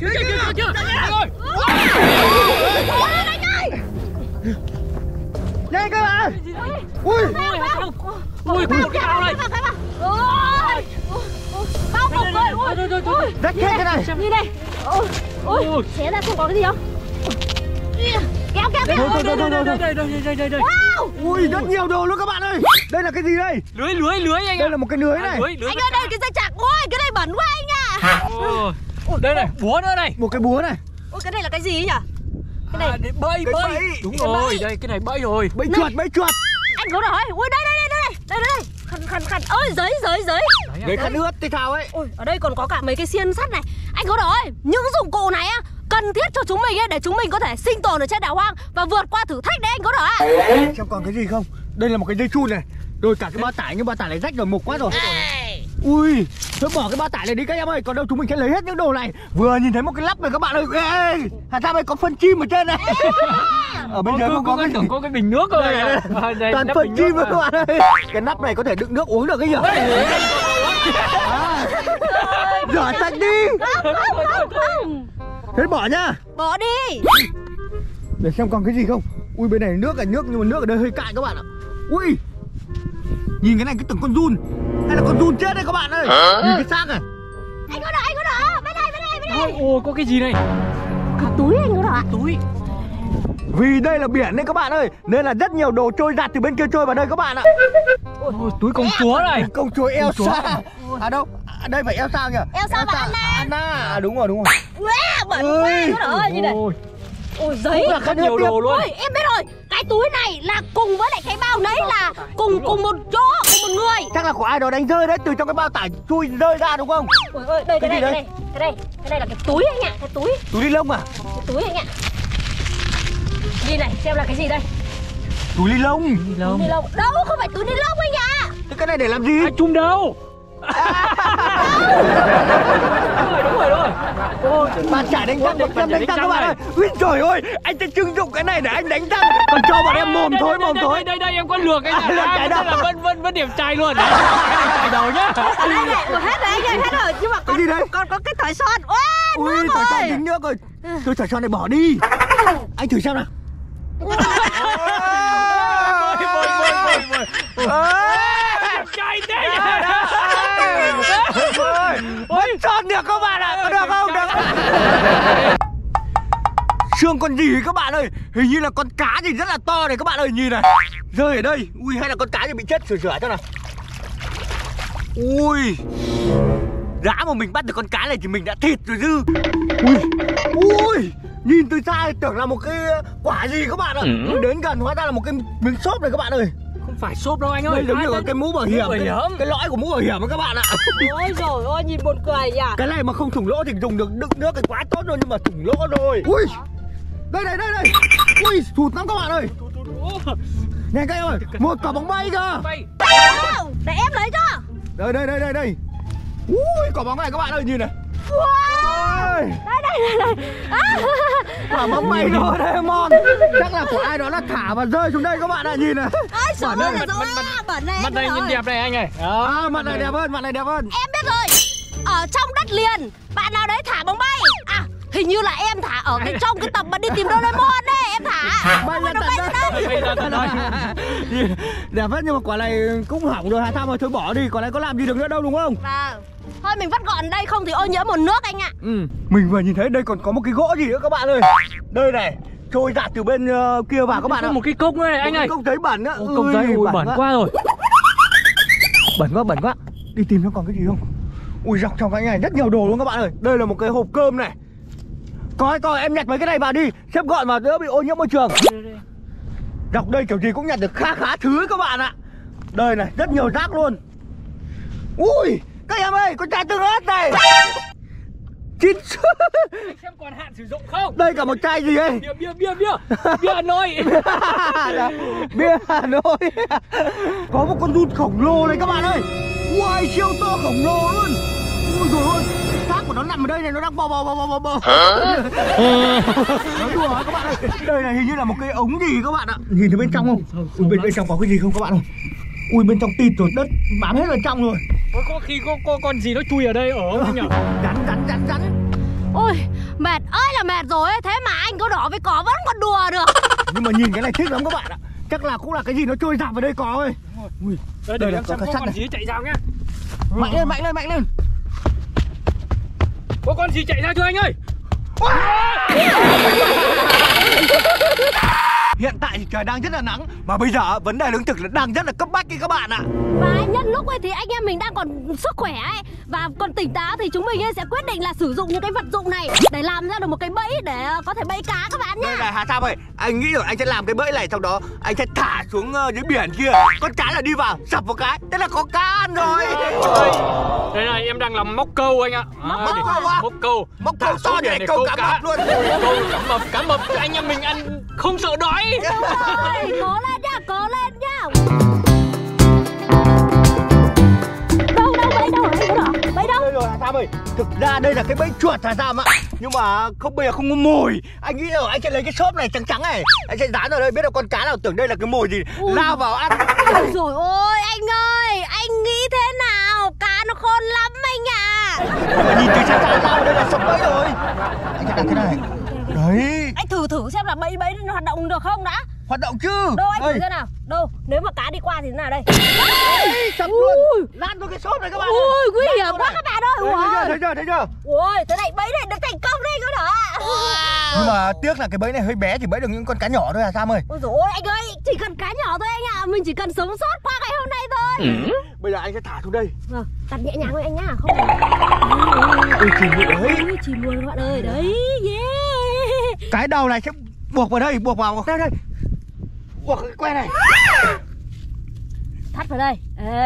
kìa kìa kìa kìa. Anh ơi. Nhanh các bạn Ui. Ui. Cái cái ao này? Bao bọc rồi Ui. Thôi Rách hết cái này. Này. Ôi Ôi Ôi. Xé ra xem có cái gì không? Kéo kéo kéo. Thôi. Đây đây đây đây đây đây Wow. Ui rất nhiều đồ luôn các bạn ơi. Đây là cái gì đây? Lưới lưới lưới anh ạ. Đây là một cái lưới này. Lưới lưới Anh ơi đây cái dây chạc Ôi cái này bẩn quá anh à Ôi, Đây này búa nữa này. Một cái búa này. Ôi cái này là cái gì ấy nhỉ? Cái này. À, để bơi Cái bơi bẫy. Đúng Cái rồi bẫy. đây cái này bẫy rồi. Bẫy chuột bẫy chuột. Anh có rồi Ui đây đây đây đây Đây đây đây. Khăn khăn khăn. Ôi giấy giấy giấy. Để khăn ướt thì thào ấy. Ôi ở đây còn có cả mấy cái xiên sắt này. Anh có rồi Những dụng cụ này á cần thiết cho chúng mình ấy để chúng mình có thể sinh tồn ở trên đảo hoang và vượt qua thử thách đấy anh có rõ ạ? Xem còn cái gì không? Đây là một cái dây chun này. Rồi cả cái bao tải nhưng bao tải này rách rồi mục quá rồi Ui Thôi bỏ cái bao tải này đi các em ơi Còn đâu chúng mình sẽ lấy hết những đồ này. Vừa nhìn thấy một cái lắp này các bạn ơi. Ê, ê, Hà Tham ơi có phân chim ở trên này? Ở bên dưới có, không có, cái tưởng có cái bình nước rồi Toàn phân chim các bạn ơi. Cái nắp này có thể đựng nước uống được cái gì à, Rửa sạch đi. Không không Thế bỏ nhá. Bỏ đi. Để xem còn cái gì không. Ui bên này nước là nước nhưng mà nước ở đây hơi cạn các bạn ạ. Ui Nhìn cái này cái tưởng con run. Hay là con run chết đây các bạn ơi. Nhìn cái xác này. Anh có rõ anh có rõ bên đây bên đây bên đây. Ôi, ôi có cái gì này có túi anh có ạ. Túi. Vì đây là biển đấy các bạn ơi Nên là rất nhiều đồ trôi giặt từ bên kia trôi vào đây các bạn ạ. Ôi, túi công chúa này. Công chúa chúa. Elsa À đâu? À đây phải Elsa nhỉ Elsa và Anna. Anna. À đúng rồi đúng rồi. Wow, bẩn quá có rõ như này Ôi, giấy. Cũng là khăn nhiều đồ luôn. Ôi em biết rồi. Cái túi này là cùng với lại cái bao nấy là cùng cùng một chỗ cùng một người. Chắc là của ai đó đánh rơi đấy Từ trong cái bao tải chui rơi ra đúng không? Ôi ôi đây cái, Cái này gì cái này cái này cái này là cái túi anh ạ cái túi. Túi ni lông à? Cái túi anh ạ. Nhìn này xem là cái gì đây? Túi ni lông. Ni lông ni lông. Đâu không phải túi ni lông anh ạ. Thế cái này để làm gì? Ai chung đâu đúng rồi đúng rồi đúng rồi Ôi, Bạn trả đánh răng, Ôi, bạn đánh răng các bạn ơi. Ui trời ơi, anh sẽ trưng dụng cái này để anh đánh răng Còn cho bọn em mồm thôi, mồm thôi đây đây đây em có lược cái À, này cái à, đâu? là vẫn vẫn vẫn điểm trai luôn. Cái đầu nhá. Này hết rồi anh ơi hết rồi. Nhưng mà Cái còn gì đấy? còn có cái thỏi son. Ôi, Ui, thỏi son rồi dính nước rồi. Thôi thỏi son này bỏ đi. Anh thử xem nào. Bơi, bơi, bơi, bơi, bơi. Trai thế Ôi, son được các bạn ạ, có được không? Được Xương con gì các bạn ơi Hình như là con cá gì rất là to này các bạn ơi Nhìn này Rơi ở đây Ui hay là con cá gì bị chết sửa sửa cho nào Ui Đã mà mình bắt được con cá này thì mình đã thịt rồi dư Ui Ui Nhìn từ xa tưởng là một cái quả gì các bạn ạ Đến gần hóa ra là một cái miếng xốp này các bạn ơi không phải xốp đâu anh ơi. Đây giống như là cái mũ bảo hiểm Mũ bảo cái, hiểm. cái lõi của mũ bảo hiểm các bạn ạ. Ôi rồi ôi nhìn buồn cười nhỉ. Cái này mà không thủng lỗ thì dùng được đựng nước thì quá tốt rồi Nhưng mà thủng lỗ rồi. Ui. Đây này đây này Ui thụt lắm các bạn ơi. Các em ơi Một quả bóng bay cơ. để em lấy cho Đây đây đây đây đây. Ui quả bóng này các bạn ơi nhìn này wow đây đây đây đây. À, Quả bóng bay Doraemon Chắc là của ai đó là thả và rơi xuống đây các bạn ạ Nhìn này. Ôi đây, rồi mặt- mặt- rồi này mặt này nhìn rồi. đẹp này anh ơi. Đó À mặt này đẹp hơn mặt này đẹp hơn. Em biết rồi. Ở trong đất liền bạn nào đấy thả bóng bay. À hình như là em thả ở cái trong cái tập mà đi tìm Doraemon đấy em thả. Bay Mà ra tận đây. Đẹp hết nhưng mà quả này cũng hỏng rồi Hà Tham ơi thôi bỏ đi Quả này có làm gì được nữa đâu đúng không? Vâng thôi mình vắt gọn đây không thì ô nhiễm nguồn nước anh ạ. Ừ, mình vừa nhìn thấy đây còn có một cái gỗ gì nữa các bạn ơi. Đây này, trôi giạt từ bên ờ, kia vào các bạn ạ. Một cái cốc này anh ơi. Không thấy bẩn á. Ôi, cốc giấy ui bẩn quá. rồi. Bẩn quá, bẩn quá. Đi tìm nó còn cái gì không? Ui dọc trong cái này rất nhiều đồ luôn các bạn ơi. Đây là một cái hộp cơm này. Coi coi em nhặt mấy cái này vào đi. Xếp gọn vào đỡ bị ô nhiễm môi trường. Dọc đây kiểu gì cũng nhặt được khá khá thứ các bạn ạ. Đây này, rất nhiều rác luôn. Ui, các em ơi, con chai tương ớt này. Chín xem còn hạn sử dụng không? Đây cả một chai gì ấy? Bia bia bia bia. Bia Hà Nội. Bia Hà Nội. Có một con run khổng lồ này các bạn ơi. Ui siêu to khổng lồ luôn. Ui dồi ôi Xác của nó nằm ở đây này nó đang bò bò bò bò bò bò. Nói đùa các bạn ơi. Đây này hình như là một cái ống gì các bạn ạ. Nhìn thấy bên trong không? Bên, bên trong có cái gì không các bạn ơi Ui bên trong tịt rồi đất bám hết vào trong rồi. Ôi, có khi có, có con gì nó chui ở đây ở không nhỉ? Rắn rắn rắn rắn. Ôi Mệt ơi là mệt rồi ấy. Thế mà anh có đỏ với cỏ vẫn còn đùa được. Nhưng mà nhìn cái này thích lắm các bạn ạ. Chắc là cũng là cái gì nó trôi dạt vào đây có ơi. Ui, Đây, Đây để em xem có con này. gì chạy ra nhá. Mạnh lên, mạnh lên, mạnh lên. Có con gì chạy ra chưa anh ơi Hiện tại thì trời đang rất là nắng Mà bây giờ vấn đề lương thực là đang rất là cấp bách đi các bạn ạ. Và nhân lúc ấy thì anh em mình đang còn sức khỏe ấy. Và còn tỉnh táo thì chúng mình ấy sẽ quyết định là sử dụng những cái vật dụng này Để làm ra được một cái bẫy để ờ, có thể bẫy cá các bạn Đây nhá là Hà Sam ơi Anh nghĩ rồi anh sẽ làm cái bẫy này Sau đó anh sẽ thả xuống ờ, dưới biển kia. Con cá là đi vào sập một cái Thế là có cá ăn rồi. Đây này em đang làm móc câu anh ạ. Móc À, để- câu à? Móc câu. Móc Thả câu xuống to biển để để câu cá mập luôn. Câu cá mập, cá mập. Anh em mình ăn không sợ đói Ôi, cố lên nhá, cố lên nhá Đâu, đâu, bẫy đâu, anh có đỏ Bẫy đâu? Đây rồi Hà Sam ơi Thực ra đây là cái bẫy chuột Hà Sam ạ? Nhưng mà không bây giờ không có mồi. Anh nghĩ rồi anh sẽ lấy cái xốp này trắng trắng này Anh sẽ dán vào đây biết đâu con cá nào tưởng đây là cái mồi gì Ui. Lao vào ăn. Ôi rồi ôi, anh ơi, anh nghĩ thế nào? Cá nó khôn lắm anh à Nhưng mà nhìn từ xa xa vào đây là sập bẫy rồi. Anh sẽ đặt thế này. Đấy Anh thử thử xem là bẫy bẫy nó hoạt động được không đã. Hoạt động chứ? Đâu anh thử Đây. xem nào. Đâu, nếu mà cá đi qua thì thế nào đây? Sập Ui. luôn. Lan vào cái xốp này các bạn ơi. Ui, nguy hiểm quá các bạn ơi. Thấy chưa, Ui, thấy chưa, thấy chưa? Ui thế này bẫy này được thành công đấy có đỏ Nhưng mà tiếc là cái bẫy này hơi bé Chỉ bẫy được những con cá nhỏ thôi Hà Sam ơi. Ôi dồi ôi, anh ơi, chỉ cần cá nhỏ thôi anh ạ. Mình chỉ cần sống sót qua ngày hôm nay thôi. Bây giờ anh sẽ thả xuống đây. Vâng, đặt nhẹ nhàng thôi anh nhá Không Ui chìm vậy đấy. Ui, chìm luôn các bạn ơi. Đấy, yeah Cái đầu này sẽ buộc vào đây Buộc vào. Đây đây. Buộc cái que này. Thắt vào đây.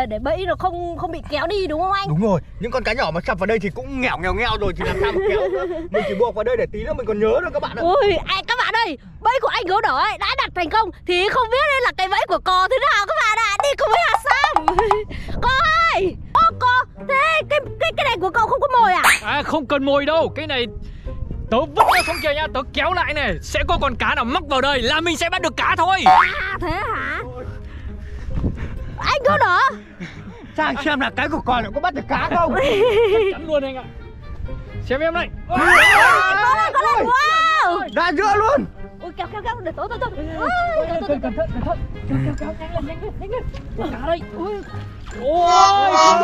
Để bẫy nó không không bị kéo đi đúng không anh? Đúng rồi. Những con cá nhỏ mà sập vào đây thì cũng nghèo nghèo nghèo rồi Thì làm sao mà kéo nữa Mình chỉ buộc vào đây để tí nữa mình còn nhớ thôi các bạn ạ. Ui, anh, các bạn ơi Bẫy của anh gấu đỏ ấy đã đặt thành công Thì không biết đây là cái bẫy của cò thế nào các bạn ạ. Đi cùng với Hà Sam Cò ơi! Ô cò! Thế cái, cái, cái này của cậu không có mồi à? À không cần mồi đâu. Cái này Tớ vứt ra xuống kia nha Tớ kéo lại này. Sẽ có con cá nào mắc vào đây Là mình sẽ bắt được cá thôi. À thế hả? Anh gấu đỏ Sang xem là cái của con nó có bắt được cá không? Chắn luôn anh ạ. Xem em này. Có lên, có lên Wow Ra giữa luôn. Ui kéo kéo kéo để tối tối tối Cẩn thận cẩn thận Kéo kéo kéo nhanh lên nhanh lên nhanh lên. Con cá đây. Ôi. không Ôi,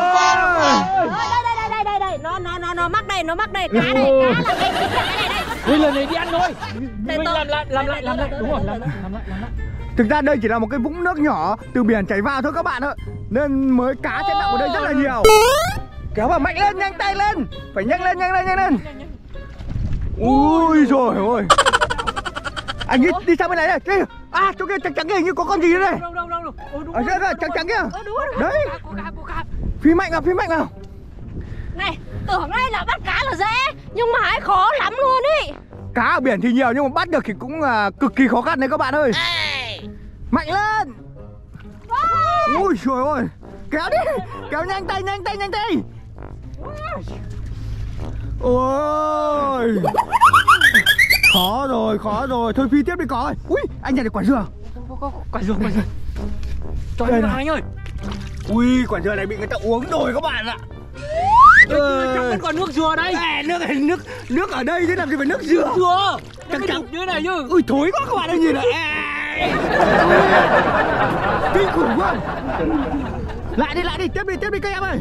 đây đây đây đây đây đây nó nó nó nó mắc đây nó mắc đây cá đây cá là cái cá này đây Ui lần này đi ăn thôi Mình làm lại làm lại làm lại Đúng rồi làm lại làm lại làm lại Thực ra đây chỉ là một cái vũng nước nhỏ Từ biển chảy vào thôi các bạn ạ Nên mới cá trên đậu ở đây rất là nhiều Kéo vào mạnh lên nhanh tay lên Phải nhanh lên nhanh lên nhanh lên Ui rồi ôi anh đi, đi sang bên này này Kia À chỗ kia trắng trắng kia như có con gì đây này. Đâu đâu đâu đâu. Đúng Ở rồi giữa trắng trắng kia. Rồi. Đấy. Phi mạnh vào phi mạnh vào này tưởng đây là bắt cá là dễ nhưng mà ấy khó lắm luôn ý. Cá ở biển thì nhiều nhưng mà bắt được thì cũng là cực kỳ khó khăn đấy các bạn ơi. Mạnh lên. Ui trời ơi. Kéo đi. Kéo nhanh tay nhanh tay nhanh tay. Ôi Khó rồi khó rồi. Thôi phi tiếp đi có ơi. Ui anh nhặt được quả dừa. Quả dừa quả dừa. Cho Đây anh này. ơi. Ui quả dừa này bị người ta uống rồi các bạn ạ. Trong vẫn còn nước dừa đây. À, nước nước nước ở đây thế làm gì phải nước dừa? Dừa. Chắc chắn. như thế này chứ Ui thối quá các bạn ơi nhìn này. Kinh khủng quá. Lại đi lại đi. Tiếp đi tiếp đi các em ơi.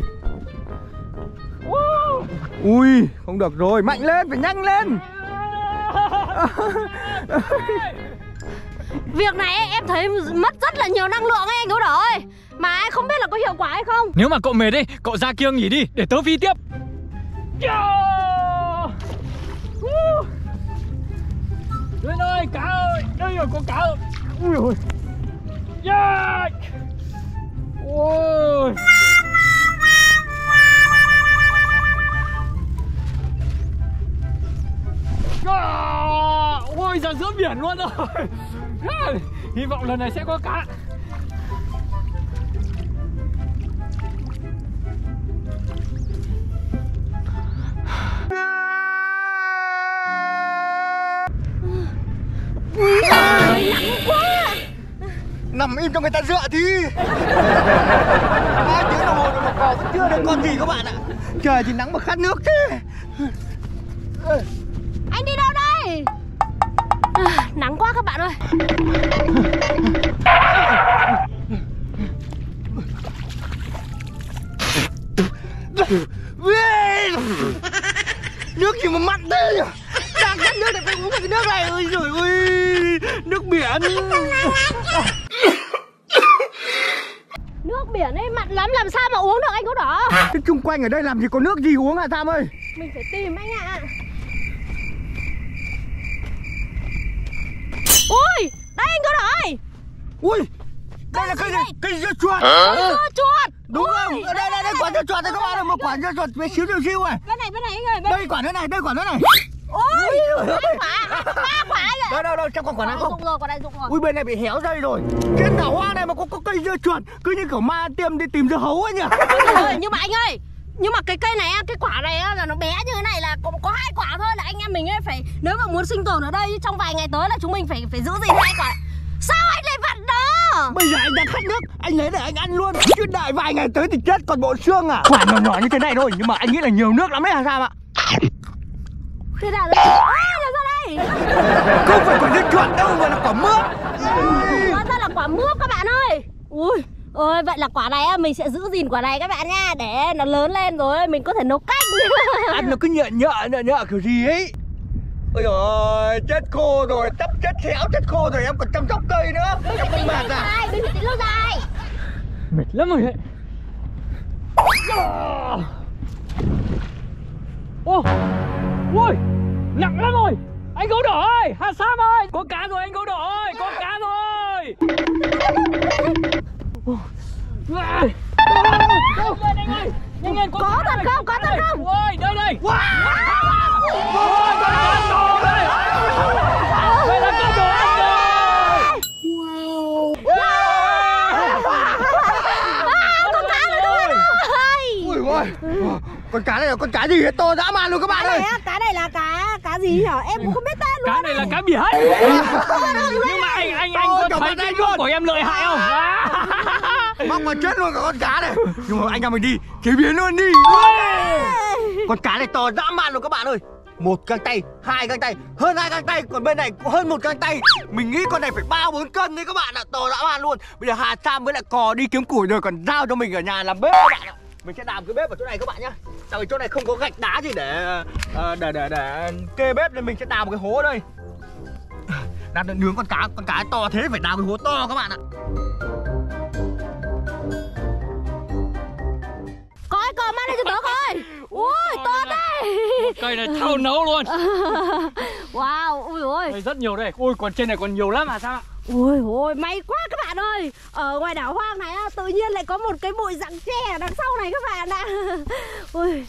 Ui không được rồi. Mạnh lên phải nhanh lên việc này ấy, em thấy mất rất là nhiều năng lượng ấy anh gấu đỏ ơi mà em không biết là có hiệu quả hay không Nếu mà cậu mệt đi, cậu ra kia nghỉ đi để tớ phi tiếp. Yeah! Lên ơi, cá ơi, đây rồi có cá ơi. Ui ôi. Yeah! Ôi. Ôi ra giữa biển luôn rồi. Hy vọng lần này sẽ có cá. Nằm im cho người ta dựa thì Hai tiếng đồng hồ rồi mà cò vẫn chưa được con gì các bạn ạ Trời thì nắng mà khát nước thế anh đi đâu đây? À, Nắng quá các bạn ơi. Nước gì mà mặn thế nhỉ? Đang khát nước để phải uống cái nước này. Ôi trời ơi Nước biển. Nước biển ấy mặn lắm làm sao mà uống được? Anh gấu đỏ Thế chung quanh ở đây làm gì có nước gì uống hả Tham ơi? Mình phải tìm anh ạ Ui Đây anh đỏ ơi. Ui Đây là cây gì? Cây dưa chuột. Dưa chuột. Đúng Ui, không? Ở đây đây đây quả dưa chuột đây các bạn ơi Một quả dưa chuột bé xíu xíu xíu này. Bên này bên này anh ơi bên Đây quả nữa này, đây quả nữa này. Ôi Ba quả Ba quả rồi Đâu đâu đâu, trong còn quả nào không? dụng rồi quả này dụng rồi. Ui bên này bị héo dây rồi. Trên đảo hoa này mà có, có cây dưa chuột Cứ như kiểu ma tiêm đi tìm dưa hấu ấy nhỉ. Ôi, nhưng mà anh ơi nhưng mà cái cây này á, cái quả này á, là nó bé như thế này là có, có hai quả thôi. Là anh em mình ấy phải nếu mà muốn sinh tồn ở đây trong vài ngày tới là chúng mình phải phải giữ gìn hai quả. Sao anh lại vặn đó? Bây giờ anh đang khát nước Anh lấy để anh ăn luôn. Chứ đợi vài ngày tới thì chết còn bộ xương à? Quả nhỏ nhỏ như thế này thôi Nhưng mà anh nghĩ là nhiều nước lắm đấy hả Sam ạ? Thế nào đây Ôi, là sao đây. Không phải quả dưa chuột đâu mà là quả mướp. Hóa ra là quả mướp các bạn ơi. Ui ôi vậy là quả này á, mình sẽ giữ gìn quả này các bạn nha để nó lớn lên rồi mình có thể nấu canh Ăn nó cứ nhợ nhợ nhợ nhợ kiểu gì ấy. Ôi rồi chết khô rồi Tắp chết khéo chết khô rồi em còn chăm sóc cây nữa. Em không mệt à? phải tính lâu dài. Mệt lắm rồi đấy. Ô Ui Nặng lắm rồi. Anh gấu đỏ ơi Hà Sam ơi. Có cá rồi anh gấu đỏ ơi Có cá Nhanh lên anh ơi Nhanh lên Có thật không? Có thật không? Ui đây đây Ôi con cá to đây Đây là con đồ ăn rồi con cá này anh ơi Ui ôi Con cá này là con cá gì hết? To dã man luôn các bạn cá ơi. cá này là cá cá gì nhỉ? Em cũng không biết tên luôn Cá này là cá biển. Nhưng mà anh anh anh Ôi, có thấy cái của em lợi hại không Mong mà chết luôn cả con cá này. Nhưng mà anh em mình đi Chế biến luôn đi. Con cá này to dã man luôn các bạn ơi. Một găng tay, hai găng tay, hơn hai găng tay. Còn bên này cũng hơn một găng tay. Mình nghĩ con này phải ba bốn cân đấy các bạn ạ. To dã man luôn. Bây giờ Hà Sam với lại cò đi kiếm củi rồi Còn giao cho mình ở nhà làm bếp các bạn ạ. Mình sẽ làm cái bếp ở chỗ này các bạn nhá. Tại vì chỗ này không có gạch đá gì để ờ, để để để kê bếp Nên mình sẽ đào một cái hố ở đây. Đang nướng con cá, con cá to thế phải đào cái hố to các bạn ạ coi cò mang đây cho tớ coi. Ui to đây Cây này thao nấu luôn. Wow ui ôi. Đây rất nhiều đây. Ui còn trên này còn nhiều lắm à sao? Ui ôi may quá các bạn ơi. Ở ngoài đảo hoang này tự nhiên lại có một cái bụi rặng tre ở đằng sau này các bạn ạ. Ui.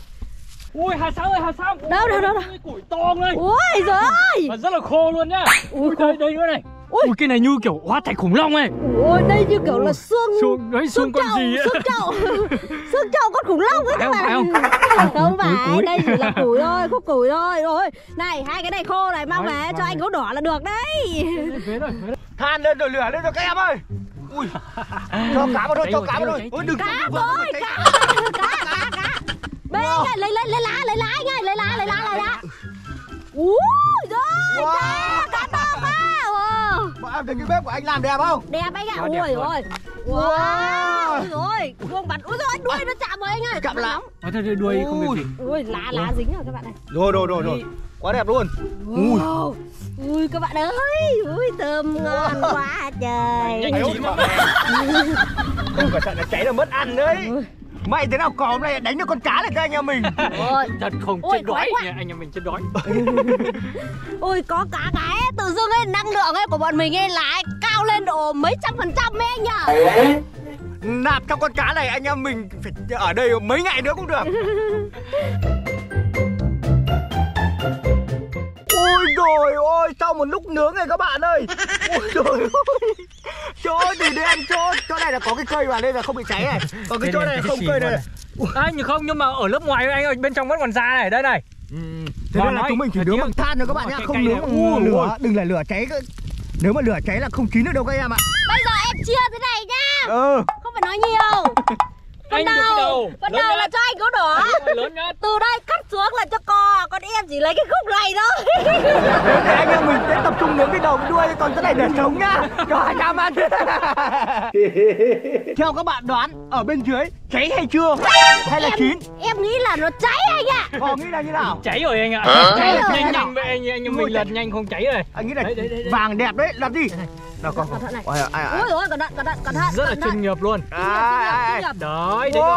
Ui Hà Sam ơi Hà Sam Đâu, đâu, đâu, củi to đây ui giời ơi. Và rất là khô luôn nhá. Ui, Ui đây đây nữa này Ui. Ui cái này như kiểu hóa thạch khủng long ấy. Ui đây như kiểu là xương Xương- đấy, xương con trâu, gì ấy. xương trâu xương trâu con khủng long ấy các Phải bạn. không, phải không Củi, phải đây chỉ là củi thôi khúc củi thôi. Rồi này hai cái này khô này mang về cho anh gấu đỏ là được đấy. Than lên rồi lửa lên rồi các em ơi. Ui. Cho cá vào thôi, cho cá vào thôi. Ôi cháy. đừng cá cháy. cá cá cá cá. Bên anh ơi, lấy lấy lấy lá lấy lá anh ơi lấy lá lấy lá lấy lá. Ui rồi Wow. cá cá to quá em thấy cái bếp của anh làm đẹp không? đẹp anh ạ. Ui ôi wow ui rồi. Vuông bắn ui rồi đuôi nó chạm vào anh ơi Chạm lắm Nói thật đuôi không việc gì ui lá lá dính rồi các bạn này Rồi rồi rồi rồi. Quá đẹp luôn. Ui. Ui các bạn ơi, ui thơm ngon quá trời. Nhanh Ôi, chín mà. Không cẩn thận là cháy là mất ăn đấy Mày thế nào? Cò hôm nay đánh được con cá này các anh em mình. Ôi, Thật không Ôi, chết đói nha, Anh em mình chết đói. Ui có cả cái tự dưng ấy năng lượng ấy của bọn mình ấy là cao lên độ mấy trăm phần trăm ấy anh nhở. Nạp trong con cá này anh em mình phải ở đây mấy ngày nữa cũng được Ôi rồi ôi sau một lúc nướng này các bạn ơi. Ôi rồi ôi Chỗ thì đen chỗ chỗ này là có cái cây vào đây là không bị cháy này. Còn cái chỗ này là không cây này. À, nhưng không nhưng mà ở lớp ngoài anh ơi bên trong vẫn còn da này đây này. Thế Vào nên là nói, chúng mình chỉ nướng bằng than thôi các bạn nhá Không nướng bằng lửa. Đừng là lửa cháy. Nếu mà lửa cháy là không chín được đâu các em ạ. Bây giờ em chia thế này nhá, Ừ không phải nói nhiều. Anh được cái đầu. Phần lớn đầu là cho anh gấu đỏ. Lớn nhất. Từ đây cắt xuống là cho cò, còn em chỉ lấy cái khúc này thôi. Anh em mình sẽ tập trung đến cái đầu cái đuôi còn cái này để sống nhá. Cho hai trăm ăn. Theo các bạn đoán ở bên dưới cháy hay chưa? Hay là chín? Em nghĩ là nó cháy anh ạ. Họ nghĩ là như nào? Cháy rồi anh ạ. Cháy rồi. nhanh nhanh anh anh em mình lật nhanh không cháy rồi. anh nghĩ là Đấy, đấy, đấy, đấy. vàng đẹp đấy. Là gì nào con Cẩn thận này. Ôi, ai, ai, Ôi ôi cẩn thận cẩn thận cẩn thận rất là chuyên nghiệp luôn. Ai, ai, đấy. Ôi ôi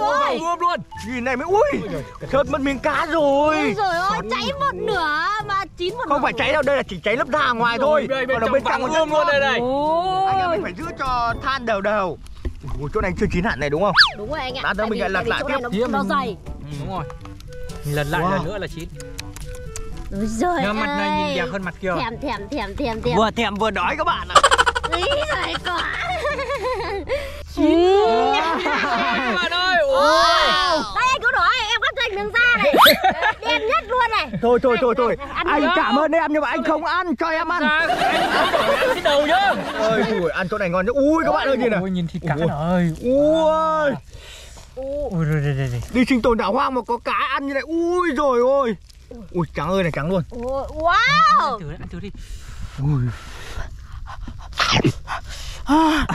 ôi ươm luôn Nhìn này mới ui. Sợt mất miếng cá rồi. Ôi cháy một nửa mà chín một Không nửa. phải cháy đâu, đây là chỉ cháy lớp da ngoài thôi. bên Còn ở trong còn ươm rất luôn đây này. Anh em Ôi mình phải giữ cho than đều đều. Ui, chỗ này chưa chín hẳn này đúng không? Đúng rồi anh ạ. Tại mình lại lật lại tiếp. nó, dày. Ừ, đúng rồi. Mình lật lại Wow. lần nữa là chín Ôi giời nhưng mặt này nhìn đẹp hơn mặt kia. Thèm thèm thèm thèm thèm. Vừa thèm vừa đói các bạn ạ. Ý giời quá. Các bạn ơi. Wow. Đây anh cứ đổ em cắt chanh miếng da này. Đen nhất luôn này. Thôi thôi thôi thôi. Anh cảm ơn em nhưng mà anh không ăn cho em ăn. Anh cái đầu nhá. Ơi ui, ăn chỗ này ngon nhá. Ui các bạn ơi nhìn này ôi nhìn thịt cá này. Ui. Ui. Rồi rồi rồi. Đi sinh tồn đảo hoang mà có cá ăn như này. Ui rồi ôi Ui trắng ơi này trắng luôn. Ôi, Wow! Ăn thử đi ăn thử đi. Ui. À,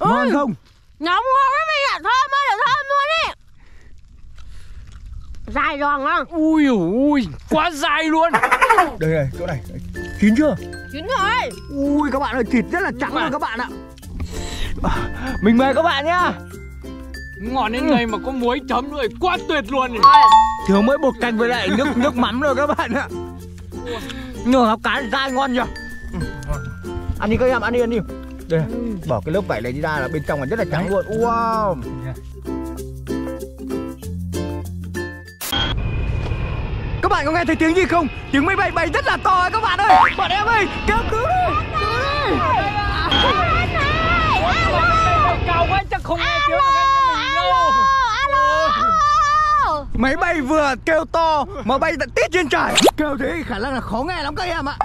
Ngon không? Nóng ngon lắm anh ạ Thơm ơi là thơm luôn đi Dài giòn không? ui ui quá dài luôn. Đây này chỗ này. Chín chưa? Chín rồi. Ui các bạn ơi thịt rất là trắng luôn các bạn ạ. Mình mời các bạn nhá ngon đến người mà có muối chấm nữa quá tuyệt luôn này. Thiếu mới bột canh với lại nước nước mắm rồi các bạn ạ. Nhờ hấp cá dai ngon nhỉ? Ừ. Ăn đi các em ăn đi ăn đi. Đây bỏ cái lớp vải này đi ra là bên trong là rất là trắng luôn. Wow. Các bạn có nghe thấy tiếng gì không? Tiếng máy bay bay rất là to ấy các bạn ơi. Bọn em ơi kêu cứu đi. Cao quá chắc không nghe tiếng của anh em mình đâu Alo Máy bay vừa kêu to mà bay tận tít trên trời. Kêu thế khả năng là khó nghe lắm các em ạ.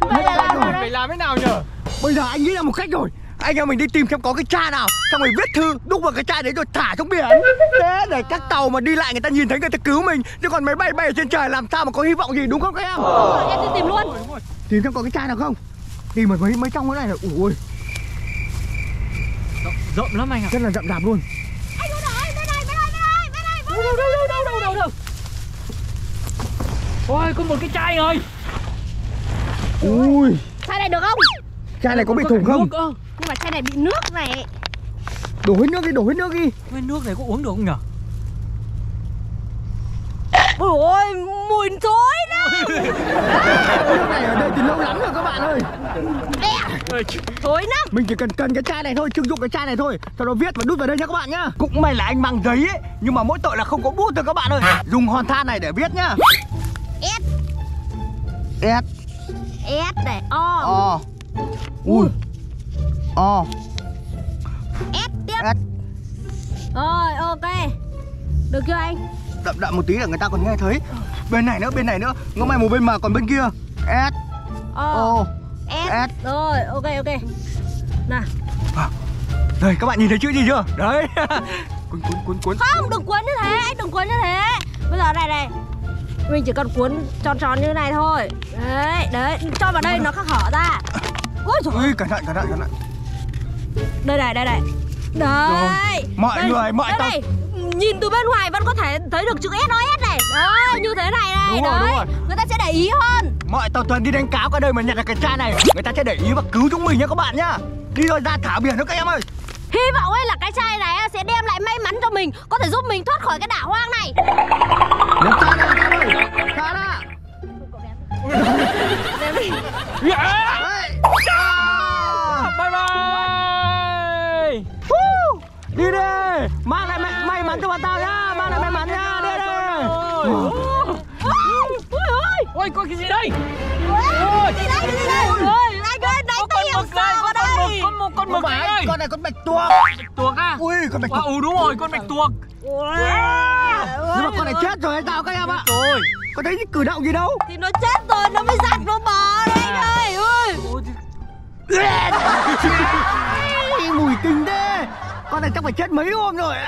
Bây giờ làm phải làm thế nào nhở? Bây giờ anh nghĩ là một cách rồi. Anh em mình đi tìm xem có cái chai nào Xong rồi viết thư đúc vào cái chai đấy rồi thả trong biển. Thế để các tàu mà đi lại người ta nhìn thấy người ta cứu mình Chứ còn máy bay bay ở trên trời làm sao mà có hy vọng gì đúng không các em? Em đi tìm luôn. Tìm xem có cái chai nào không? Tìm ở mấy mấy trong cái này là ui rộng lắm anh ạ. Rất là rậm rạp luôn Anh ơi đây, bên đây, bên đây, đâu đâu đâu đâu đâu đâu đâu ôi có một cái chai rồi Ui Chai này được không? Chai này có bị thủng không. Nhưng mà chai này bị nước này Đổ hết nước đi đổ hết nước đi Cái nước này có uống được không nhở Ôi ôi, mùi thối lắm. Nước này ở đây từ lâu lắm rồi các bạn ơi thối lắm. Mình chỉ cần cần cái chai này thôi, trưng dụng cái chai này thôi Sau đó viết và đút vào đây nha các bạn nhá. Cũng may là anh mang giấy ấy Nhưng mà mỗi tội là không có bút thôi các bạn ơi. Dùng hòn than này để viết nhá. S, S S này, O. O. Ui. O. S tiếp. S Rồi, ok. Được chưa anh? Đậm đậm một tí để người ta còn nghe thấy. Bên này nữa, bên này nữa. Ngó mày một bên mà còn bên kia. S. O, O. S. Rồi, ok, ok. Nào, Đây các bạn nhìn thấy chữ gì chưa? Đấy. Cuốn cuốn cuốn cuốn. Không, đừng cuốn như thế, anh đừng cuốn như thế. Bây giờ này này. Mình chỉ cần cuốn tròn tròn như thế này thôi. Đấy, đấy, cho vào đây nó khắc hở ra. Ôi trời ơi, cẩn thận cẩn thận cẩn thận. Đây này, đây này. Đấy. Mọi đây, người, mọi này Nhìn từ bên ngoài vẫn có thể thấy được chữ SOS này. Đấy, như thế này này Đúng rồi, đấy. đúng rồi. Người ta sẽ để ý hơn. Mọi tàu thuyền đi đánh cá qua đây mà nhặt được cái chai này Người ta sẽ để ý và cứu chúng mình nhá các bạn nhá. Đi rồi ra thả biển nữa các em ơi. Hy vọng ấy là cái chai này sẽ đem lại may mắn cho mình Có thể giúp mình thoát khỏi cái đảo hoang này. Nhặt chai này các em ơi. Thả ra. Đi yeah. Bye bye. Woo. Đi đi. Mang mắn cho bọn tao nhá. Mang lại may mắn nhá. Đi đi Ôi. Ôi. Ôi có cái gì đây? Ôi Đi đây? đi đây? Ôi anh ơi đánh đây sao có vào con đây. một con mực đây. Con này con bạch tuộc. Tuộc à Ui con bạch à, tuộc. ừ đúng rồi con bạch tuộc. Nhưng mà con này chết rồi sao các em ạ? Rồi. Có thấy cử động gì đâu? Thì nó chết rồi nó mới giặt nó bò đấy anh ơi Ôi Ôi, thì- Mùi kinh thế Con này chắc phải chết mấy hôm rồi.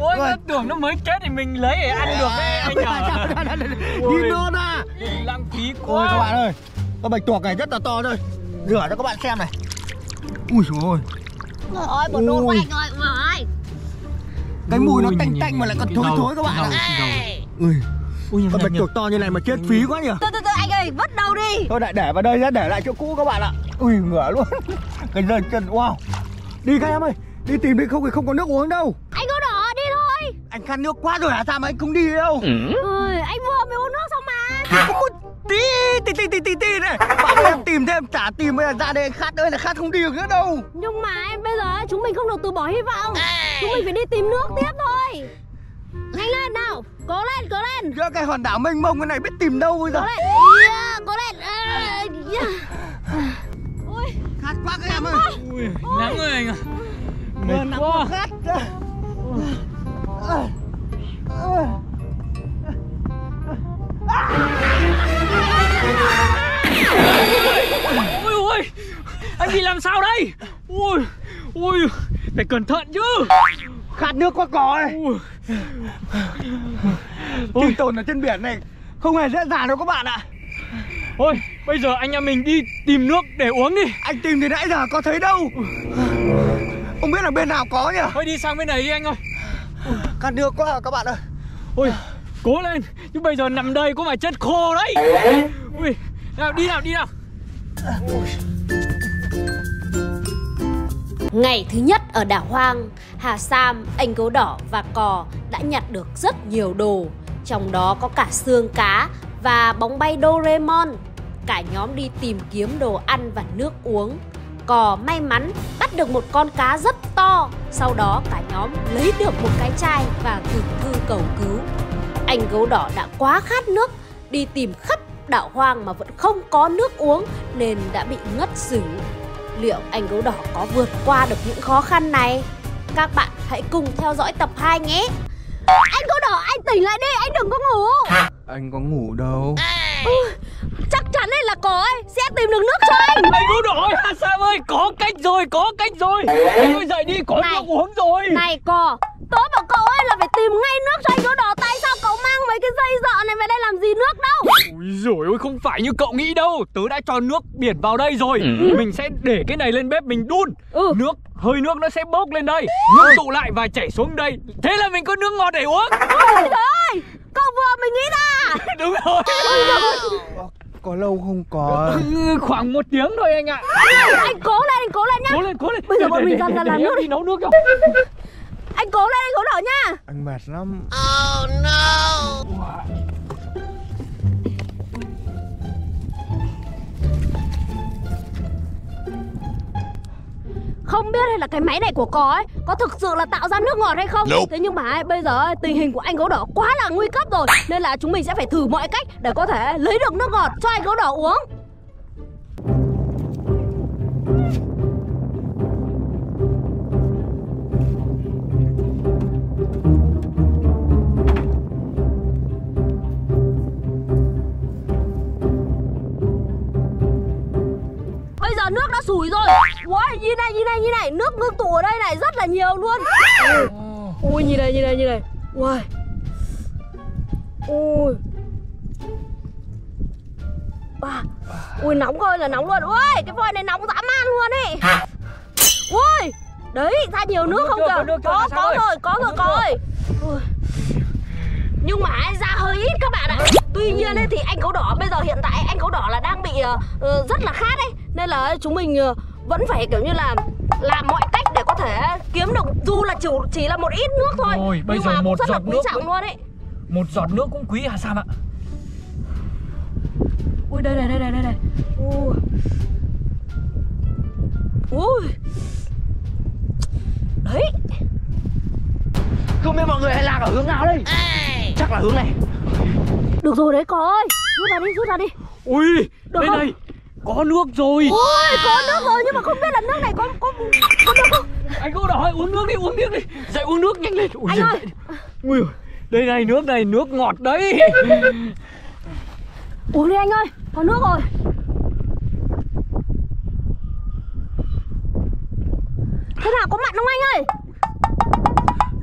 Ôi, Rồi. nó tưởng nó mới chết thì mình lấy để ăn được đấy anh nhở. Đi luôn à Lãng phí Ôi quá. các bạn ơi Con bạch tuộc này rất là to thôi. Rửa cho các bạn xem này. Ui ôi. Trời ơi, buồn nôn quá anh ơi. Cái mùi nó tanh tanh mà lại còn thối thối các bạn ạ. Ui. Ui, Con bạch tuộc to như này mà chết phí quá nhỉ. Từ từ từ anh ơi, vứt đâu đi. Thôi lại để vào đây nhá, để lại chỗ cũ các bạn ạ. Ui ngửa luôn. Cái giờ chân, wow Đi các em ơi, đi tìm đi không thì không có nước uống đâu. Anh gấu đỏ đi thôi. Anh khát nước quá rồi hả, sao mà anh không đi đâu? Ôi, Anh vừa mới uống nước xong mà. Có một tí, tí tí tí tí tí này. Bảo em tìm thêm, chả tìm bây giờ ra đây anh khát ơi là khát không đi được nữa đâu. Nhưng mà em bây giờ chúng mình không được từ bỏ hy vọng. Chúng mình phải đi tìm nước tiếp thôi. Nhanh lên nào. Cố lên, cố lên. Giữa cái hòn đảo mênh mông cái này biết tìm đâu bây giờ. Cố lên. Yeah, Cố lên. À, yeah. Khát quá các em ơi. Ui, nắng rồi anh ạ. Mệt nằm quá. khát. Ui ui Anh bị làm sao đây? Ui Ui Phải cẩn thận chứ. Khát nước quá ơi. Ui. Sinh tồn ở trên biển này Không hề dễ dàng đâu các bạn ạ Ôi Bây giờ anh em mình đi tìm nước để uống đi. Anh tìm thì nãy giờ có thấy đâu. Không biết là bên nào có nhỉ? Thôi đi sang bên này đi anh ơi. Khát nước quá à các bạn ơi. Ôi Cố lên. Nhưng bây giờ nằm đây có phải chết khô đấy. Ui Nào đi nào đi nào. Ngày thứ nhất ở đảo hoang, Hà Sam, anh gấu đỏ và cò đã nhặt được rất nhiều đồ, trong đó có cả xương cá và bóng bay Doraemon. Cả nhóm đi tìm kiếm đồ ăn và nước uống. Cò may mắn bắt được một con cá rất to, sau đó cả nhóm lấy được một cái chai và gửi thư cầu cứu. Anh gấu đỏ đã quá khát nước, đi tìm khắp đảo hoang mà vẫn không có nước uống nên đã bị ngất xỉu. Liệu anh gấu đỏ có vượt qua được những khó khăn này? Các bạn hãy cùng theo dõi tập 2 nhé! Anh gấu đỏ, anh tỉnh lại đi, anh đừng có ngủ! Anh có ngủ đâu? Chắc chắn đây là có ấy, sẽ tìm được nước cho anh! Anh cứu đỏ Hà Sam ơi Có cách rồi có cách rồi. Anh ơi dậy đi có Này. nước uống rồi. Này cò, tớ bảo cậu ấy là phải tìm ngay nước cho anh gấu đỏ. Tại sao cậu mang mấy cái dây dợ này về đây làm gì nước đâu? Ui dồi ôi không phải như cậu nghĩ đâu. Tớ đã cho nước biển vào đây rồi. Mình sẽ để cái này lên bếp mình đun. Ừ. Nước, hơi nước nó sẽ bốc lên đây. Nước tụ lại và chảy xuống đây. Thế là mình có nước ngọt để uống. Ôi trời ơi, cậu vừa mới nghĩ ra! Đúng rồi Có lâu không có Ừ, Khoảng một tiếng thôi anh ạ Anh cố lên, anh cố lên nhá! Cố lên cố lên Bây giờ bọn mình ra để làm nước đi. đi nấu nước cho Anh cố lên, anh gấu đỏ nhá! Anh mệt lắm Không biết hay là cái máy này của cò ấy Có thực sự là tạo ra nước ngọt hay không? Thế nhưng mà ấy, bây giờ ấy, tình hình của anh gấu đỏ quá là nguy cấp rồi. Nên là chúng mình sẽ phải thử mọi cách Để có thể lấy được nước ngọt cho anh gấu đỏ uống giờ nước đã sủi rồi. Ui, nhìn này, nhìn này, nhìn này. Nước ngưng tụ ở đây này rất là nhiều luôn. Ui, nhìn này, nhìn này, nhìn này. Ui Ui. À. Ui, nóng ơi là nóng luôn. Ui, cái vòi này nóng dã man luôn ấy. Ui Đấy, ra nhiều nước không kìa. Có? Có, rồi, có rồi, có rồi. Nhưng mà ấy, ra hơi ít các bạn ạ. Tuy nhiên ấy, thì anh gấu đỏ bây giờ hiện tại anh gấu đỏ là đang bị ờ, ờ, rất là khát ấy. Nên là chúng mình ờ, vẫn phải kiểu như là làm mọi cách để có thể kiếm được dù là chỉ, chỉ là một ít nước thôi. Ôi, bây nhưng giờ mà một rất là giọt quý nước trọng luôn ấy. Một giọt nước cũng quý Hà Sam ạ? Ui đây này đây này đây này ui. Ui. Đấy Không biết mọi người hay lạc ở hướng nào đây. Chắc là hướng này. Được rồi đấy có ơi. Rút ra đi rút ra đi. Ui Được đây không? này Có nước rồi. Ui có nước rồi nhưng mà không biết là nước này có có có nước không? Anh cô đỏ ơi, uống nước đi uống nước đi. Dậy uống nước nhanh lên. Ui, Anh ơi. Ui đây này nước này nước ngọt đấy. Uống đi anh ơi có nước rồi. Thế nào có mặn không anh ơi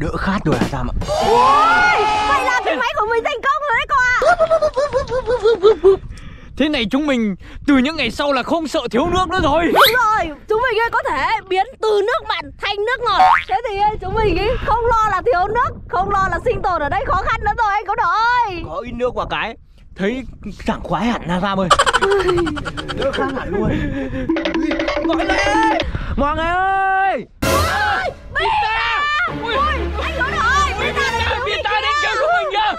Đỡ khát rồi Hà Sam ạ? Ôi, Vậy là cái máy của mình thành công rồi đấy cô ạ. Thế này chúng mình từ những ngày sau là không sợ thiếu nước nữa rồi. Đúng rồi, chúng mình có thể biến từ nước mặn thành nước ngọt. Thế thì ấy, chúng mình ấy không lo là thiếu nước Không lo là sinh tồn ở đây khó khăn nữa rồi anh có đội Có ít nước vào cái Thấy sảng khoái hẳn Hà Sam ơi. Đỡ khát hẳn luôn. Mọi người ơi! Mọi người ơi! Pita Ui, anh có đội Pita đến cứu mình Pita đến cứu chúng mình kìa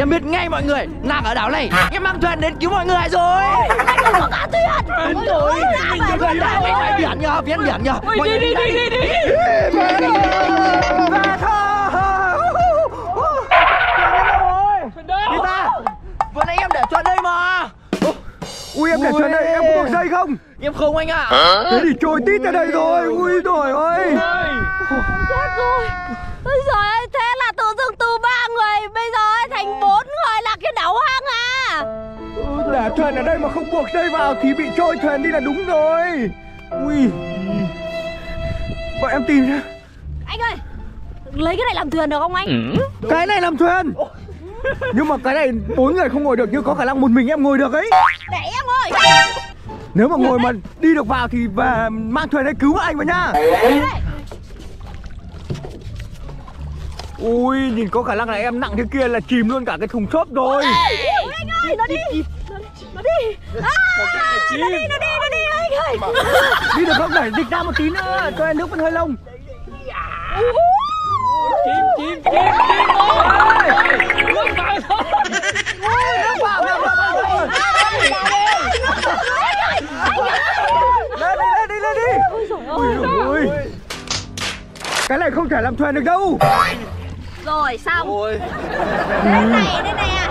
Em biết ngay mọi người Nàng ở đảo này Em mang thuyền đến cứu mọi người rồi. Anh không có cả thuyền Đúng rồi Mình Mình được gần đảo bên ngoài biển nhờ Phía biển nhờ đi đi đi đi đi. Về thôi. Đi ta Vừa nãy em để chuột đây mà Ui em để chuột đây em có buộc dây không? Em không anh ạ. Thế thì trôi tít ra đây rồi Ui. trời ơi. Chết rồi. Ôi giời ơi, thế là tự dưng từ ba người Bây giờ ấy thành bốn người là cái đảo hoang à. Để thuyền ở đây mà không buộc dây vào Thì bị trôi thuyền đi là đúng rồi. Ui. Bọn em tìm ra Anh ơi Lấy cái này làm thuyền được không anh? Cái này làm thuyền Nhưng mà cái này bốn người không ngồi được Nhưng có khả năng một mình em ngồi được ấy. Để em ơi Nếu mà ngồi mà đi được vào thì về mang thuyền đây cứu anh vào nha. Ui nhìn có khả năng là em nặng thế kia là chìm luôn cả cái thùng xốp rồi. Ôi anh ơi nó đi. Nó đi. Nó đi à, Nó đi nó đi nó đi anh ơi. Đi được không? Đẩy dịch ra một tí nữa. Cho em nước vẫn hơi lông Chim chim chim chim ơi Nước vào thôi Nước vào nước vào nước Lên đi lên đi lên đi ui Cái này không thể làm thuyền được đâu. Rồi xong. Đây này đây này à.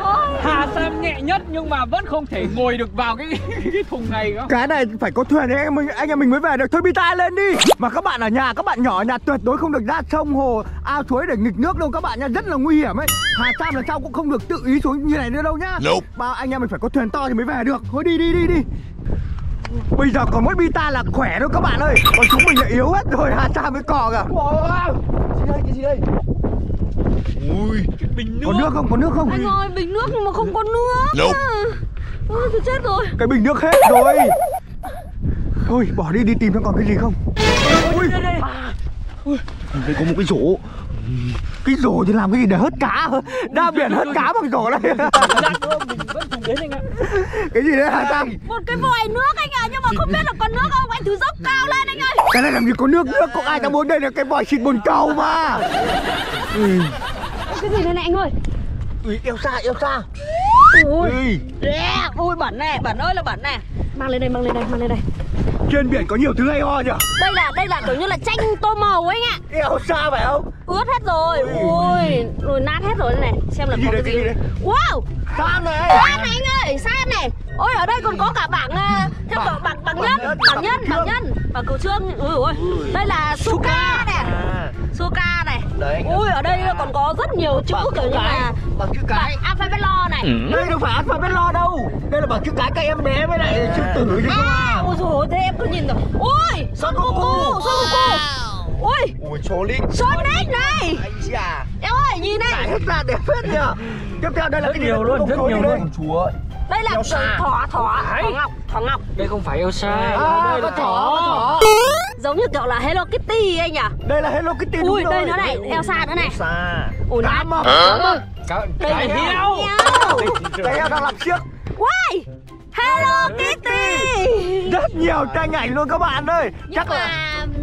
Ôi. Hà Sam nhẹ nhất nhưng mà vẫn không thể ngồi được vào cái cái thùng này không Cái này phải có thuyền anh em mình anh em mình mới về được. Thôi Bita lên đi. Mà các bạn ở nhà các bạn nhỏ ở nhà tuyệt đối không được ra sông hồ ao suối để nghịch nước đâu. Các bạn nha Rất là nguy hiểm ấy. Hà Sam lần sau cũng không được tự ý xuống như này nữa đâu nhá. Nope. Ba anh em mình phải có thuyền to thì mới về được. Thôi đi đi đi đi Bây giờ còn mỗi Bita là khỏe đâu các bạn ơi. Còn chúng mình là yếu hết rồi Hà Sam mới cò kìa Gì đây cái gì đây? Ui Bình nước Có nước. không? Có nước không? Anh ơi bình nước nhưng mà không có nước. Nope. Ôi tôi chết rồi. Cái bình nước hết rồi. Thôi bỏ đi đi tìm nó còn cái gì không. Ui. Đây có một cái rổ. Cái rổ thì làm cái gì để hớt cá hả? Ra biển hớt cá bằng rổ này Anh ạ. Cái gì đấy hả Tam Một cái vòi nước anh ạ Nhưng mà không biết là có nước không? Anh thử dốc cao lên anh ơi. Cái này làm gì có nước? Nước Có ai ta muốn đây là cái vòi xịt bồn cầu mà? Ui Cái gì đây này anh ơi? Ui eo xa eo xa Ui. Ui. Yeah. Ui bẩn này, bẩn ơi là bẩn này. Mang lên đây, mang lên đây, mang lên đây Trên biển có nhiều thứ hay ho nhỉ? Đây là, đây là kiểu như là chanh tô màu ấy anh ạ. Eo xa phải không? Ướt hết rồi. Ui, rồi nát hết rồi này. Xem là gì có cái gì đây? Wow, Sam này? San này anh ơi, san này Ôi ở đây còn có cả bảng ờ, theo Bảng- bảng, bảng, bảng bảng nhân, bảng nhân, bảng bảng nhân Bảng cửu trương. Ui ui Đây là Suka này. À. Suka này. Đấy Ui ở đây còn có rất nhiều chữ kiểu như là Bằng chữ cái. Alphabet lo này. Đây đâu phải alphabet lo đâu. Đây là bằng chữ cái các em bé với lại chữ tử chứ À, mà ôi ôi, thế em cứ nhìn rồi Ui, Son Goku, Son Goku Ui, Ui linh Sonic này. Anh Em ơi, nhìn Giải này hết ra đẹp phết nhỉ Tiếp theo đây là Rất cái nhiều luôn, rất nhiều luôn. Chúa Đây là Elsa. thỏ, thỏ, thỏ ngọc, thỏ ngọc. Đây không phải Elsa À đây có là thỏ có thỏ. Giống như kiểu là Hello Kitty anh nhỉ? Đây là Hello Kitty đúng Ui, rồi. đây nữa này, Elsa nữa này. Elsa Ui, Cá mập. Hả? Cái, heo. Cái heo. Đang làm chiếc Why? Hello Kitty. Rất nhiều tranh ảnh luôn các bạn ơi. Chắc là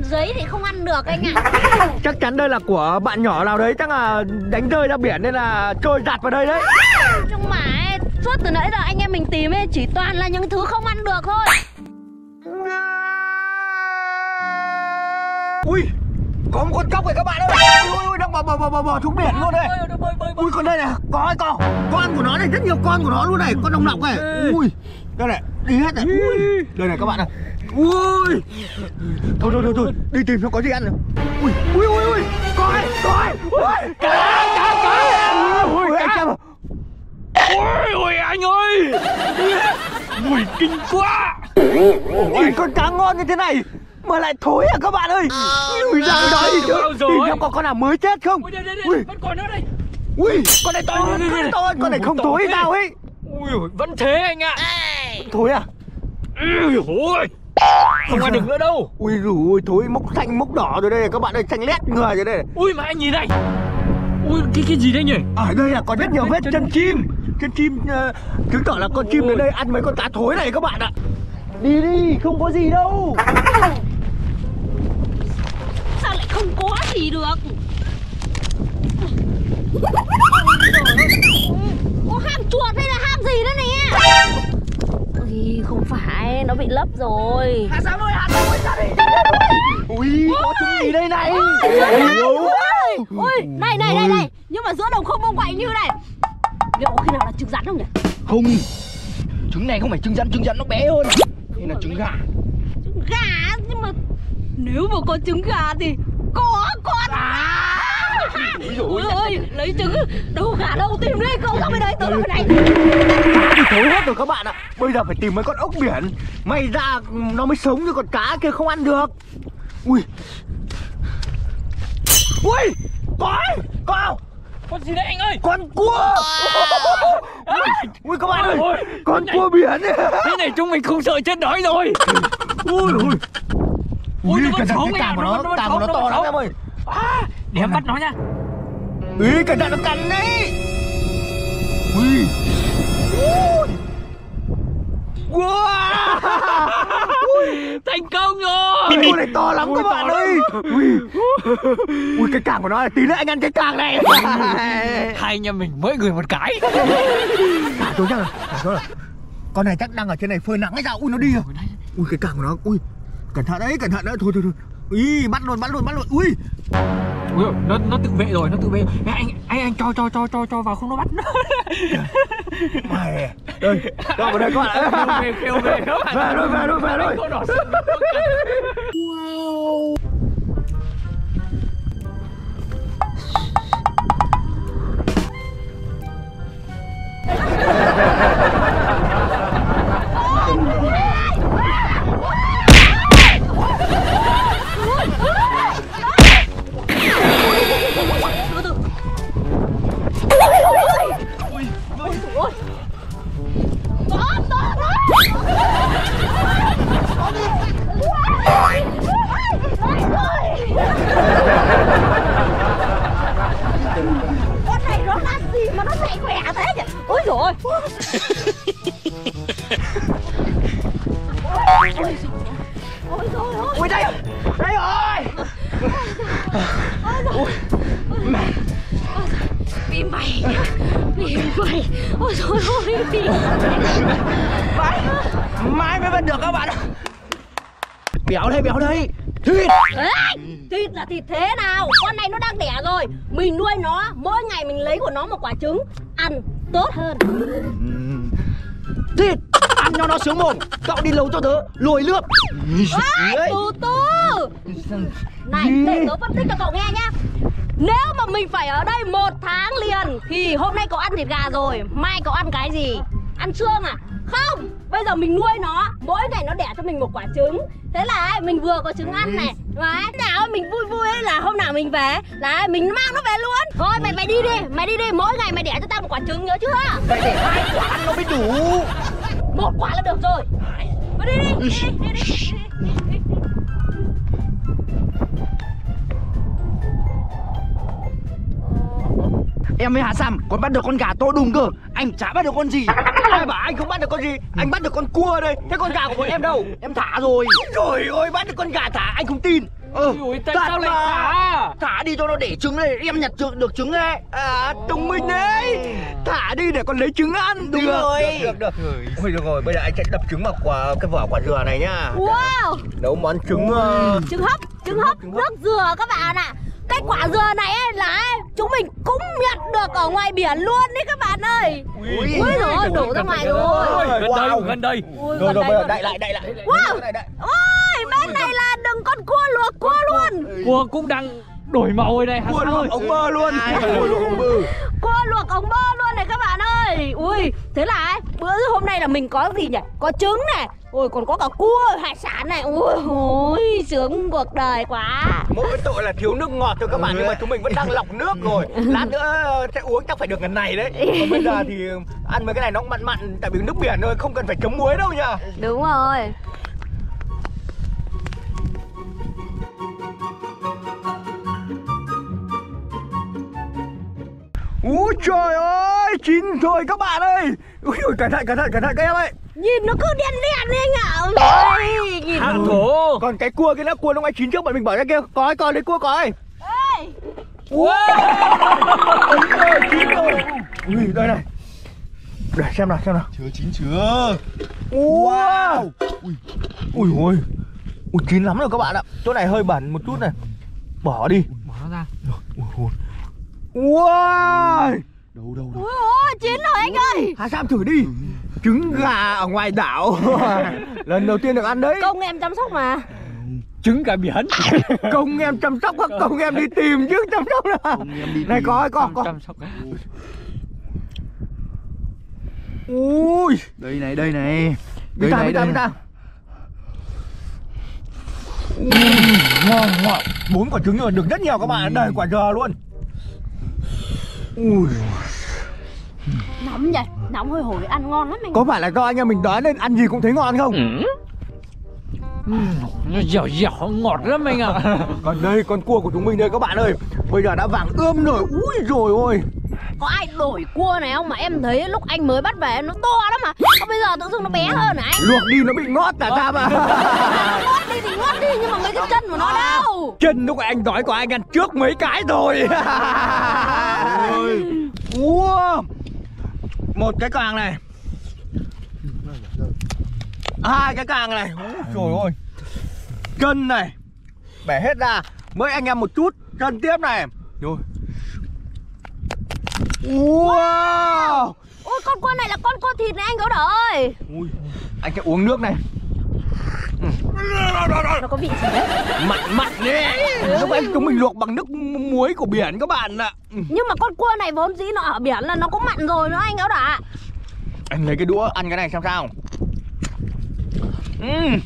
giấy thì không ăn được anh ạ. Chắc chắn đây là của bạn nhỏ nào đấy. Chắc là đánh rơi ra biển nên là trôi giặt vào đây đấy. Nhưng mà ấy, suốt từ nãy giờ anh em mình tìm ấy Chỉ toàn là những thứ không ăn được thôi. Ui Có một con cóc này các bạn ơi. Ui ui đang bò bò bò bò, bò xuống biển luôn đây. Ui con đây này Có hay con Con của nó này rất nhiều con của nó luôn này. Con đồng lọc này. Ui Đây này Đi hết này. Ui Đây này các bạn này. Ui. Thôi thôi thôi thôi Đi tìm xem có gì ăn nào Ui ui ui ui Coi coi Ui. Cá cá cá Ui anh xem Ôi ôi anh ơi! Ui kinh quá! Ui, con cá ngon như thế này mà lại thối à các bạn ơi? Ui ra đó đi chứ? Tìm xem có con nào mới chết không? Ui đây đây Ui. đây Vẫn còn nữa đây. Ui con này to hơn con này to hơn con này không thối sao ấy. Ui vẫn thế anh ạ. Thối à? Ui ôi. Không ăn được nữa đâu. Ui rủi thối mốc xanh mốc đỏ rồi đây các bạn ơi xanh lét người rồi đây này. Ui mà anh nhìn này Ui cái cái gì đây nhỉ? Ở đây là có rất nhiều vết chân chim. Chân chim uh, chứng tỏ là con chim đến đây ăn mấy con cá thối này các bạn ạ. Đi đi không có gì đâu. Sao lại không có gì được? Có hang chuột hay là hang gì đó nè? Ui, không phải, nó bị lấp rồi. Hà Sam ơi? Hà Sam ơi? Ra đi? Ui có trứng gì đây này? Ôi, ôi, này này này này Nhưng mà giữa đồng không bông quạnh như này. Liệu có khi nào là trứng rắn không nhỉ? Không. Trứng này không phải trứng rắn Trứng rắn nó bé hơn. Đây là trứng gà. Trứng gà nhưng mà Nếu mà có trứng gà thì có con Ôi ơi, lấy trứng Đâu gà đâu tìm đi, không ra bên đây, tôi ra bên này. Thì thối hết rồi các bạn ạ. Bây giờ phải tìm mấy con ốc biển. May ra nó mới sống chứ còn cá kia không ăn được. Ui. Ui Có Có Con gì đấy anh ơi? Con cua. Ui, Ui các bạn ơi Ôi, Con cua biển. Thế này chúng mình không sợ chết đói rồi. Ui ui. Ui, Ui, cẩn thận cái càng của nó nó, càng của nó to lắm em ơi. À, Để em bắt nó nha. Ý, cẩn thận nó cắn đấy Ui Wow! Thành công rồi! Con này to lắm các bạn ơi. Ui. Ui cái càng của nó là tí nữa anh ăn cái càng này. Hai anh em mình mỗi người một cái. Thả xuống chắc là Thả xuống là Con này chắc đang ở trên này phơi nắng hay sao? Ui nó đi rồi. Ui cái càng của nó Ui. Cẩn thận đấy cẩn thận đấy. Thôi thôi thôi Ui bắt luôn bắt luôn bắt luôn. Ui. Ui, nó nó tự vệ rồi, nó tự vệ. Anh anh anh, anh cho cho cho cho cho vào không nó bắt. Nó. Mày Đây Cho vào đây các bạn Kêu về kêu về bạn. Về. Rồi về rồi về rồi. Con Con này nó là gì mà nó chạy khỏe thế nhỉ? Ôi dồi ôi Ôi dồi ôi ôi Ui đây Đây rồi Vì mày. Vì mày. Ôi dồi ôi vì Mai mới bắt được các bạn ạ. Béo đây béo đây. Thịt. Ê, Thịt là thịt thế nào? Con này nó đang đẻ rồi. Mình nuôi nó Mỗi ngày mình lấy của nó một quả trứng Ăn tốt hơn. Thịt. Ăn cho nó sướng mồm. Cậu đi lâu cho tớ Lùi Ê, Từ từ. Này để tớ phân tích cho cậu nghe nhá. Nếu mà mình phải ở đây một tháng liền Thì hôm nay cậu ăn thịt gà rồi Mai cậu ăn cái gì? Ăn xương à Không Bây giờ mình nuôi nó. Mỗi ngày nó đẻ cho mình một quả trứng. Thế là ấy, mình vừa có trứng ăn này. Đấy, nào mình vui vui ấy là hôm nào mình về Đấy, mình mang nó về luôn. Thôi mày mày đi đi Mày đi đi. Mỗi ngày mày đẻ cho tao một quả trứng nhớ chưa? Phải để hai quả ăn nó mới đủ. Một quả là được rồi. Thôi đi đi, đi, đi, đi, đi, đi, đi. Em với Hà Sam còn bắt được con gà to đùng cơ? Anh chả bắt được con gì. Ai bảo anh không bắt được con gì? Anh bắt được con cua đây. Thế con gà của bọn em đâu? Em thả rồi. Trời ơi bắt được con gà thả anh không tin. Ờ Ui, tại sao lại mà. thả? Thả đi cho nó để trứng đây Em nhặt được, được trứng đây À thông minh đấy. Thả đi để con lấy trứng ăn. Đúng rồi. Được được. Được Ôi được rồi bây giờ anh sẽ đập trứng vào quả, cái vỏ quả dừa này nhá. Wow. Nấu món trứng uh, trứng hấp trứng hấp trứng hấp. nước dừa các bạn ạ cái quả dừa này ấy là ấy, chúng mình cũng nhận được ở ngoài biển luôn đấy các bạn ơi. Ui. rồi đổ ra ngoài rồi. Ôi, gần đây, gần đây. Rồi rồi bây giờ đây. lại đậy lại Wow. Ôi bên này là đừng con cua luộc cua luôn. Cua cũng đang đổi màu rồi đây. Hà Cua luộc ống bơ luôn. Cua luộc ống bơ. Cua luộc ống bơ luôn này các bạn ơi ơi. Ui thế là ấy, bữa hôm nay là mình có gì nhỉ? Có trứng này ôi còn có cả cua hải sản này. Ui ôi sướng cuộc đời quá. Mỗi tội là thiếu nước ngọt thôi các bạn Nhưng mà chúng mình vẫn đang lọc nước rồi. Lát nữa sẽ uống chắc phải được ngần này đấy. Còn bây giờ thì ăn mấy cái này nó cũng mặn mặn Tại vì nước biển thôi không cần phải chấm muối đâu nha đúng rồi. Úi trời ơi Chín rồi các bạn ơi. Ui ôi, cẩn thận cẩn thận cẩn thận các em ơi nhìn nó cứ đen đen đi anh ạ. Ôi nhìn Hàng cổ Còn cái cua kia nữa cua nó ngoài chín trước bọn mình bỏ ra kia. Coi coi lấy cua coi Ê, Ui. Chín rồi Ui đây này. Để xem nào xem nào. Chưa chín chưa. Wow. Ui. Ui ui Ui chín lắm rồi các bạn ạ. Chỗ này hơi bẩn một chút này. Bỏ đi. Bỏ nó ra. Ui ui Wow. Đâu đâu đâu. Ui ôi chín rồi anh ơi. Hà Sam thử đi Trứng gà ở ngoài đảo. Lần đầu tiên được ăn đấy. Công em chăm sóc mà. Trứng cả biển. Công em chăm sóc các công em đi tìm chứ chăm sóc đi Này tìm. coi coi coi Chăm sóc đấy Ui. Đây này đây này. Đây này đây này. Ngon ngon. Bốn quả trứng rồi được rất nhiều các bạn. Đây quả dừa luôn. Ui. Nóng vậy nóng hôi hổi ăn ngon lắm anh Có phải là do anh em mình đói nên ăn gì cũng thấy ngon không? Nó dẻo dẻo ngọt lắm anh ạ. Còn đây con cua của chúng mình đây các bạn ơi. Bây giờ đã vàng ươm rồi Ui rồi ôi. Có ai đổi cua này không? Mà em thấy lúc anh mới bắt về nó to lắm mà. Còn bây giờ tự dưng nó bé hơn hả anh? Luộc đi nó bị ngót à ta mà. Ngót đi thì ngót đi nhưng mà mấy cái chân của nó đâu Chân lúc anh đói có anh ăn trước mấy cái rồi. Wow Một cái càng này. Hai cái càng này. Trời ơi. Chân này. Bẻ hết ra. Mới anh em một chút. Chân tiếp này. Rồi. Wow. Ôi con cua này là con cua thịt này anh gấu đỏ ơi. Ui. Anh sẽ uống nước này nó có vị gì đấy. Mặn mặn đấy Lúc anh chúng mình luộc bằng nước muối của biển các bạn ạ. Nhưng mà con cua này vốn dĩ nó ở biển là nó cũng mặn rồi nữa anh đỏ ạ. Anh lấy cái đũa ăn cái này xem sao. Ừm,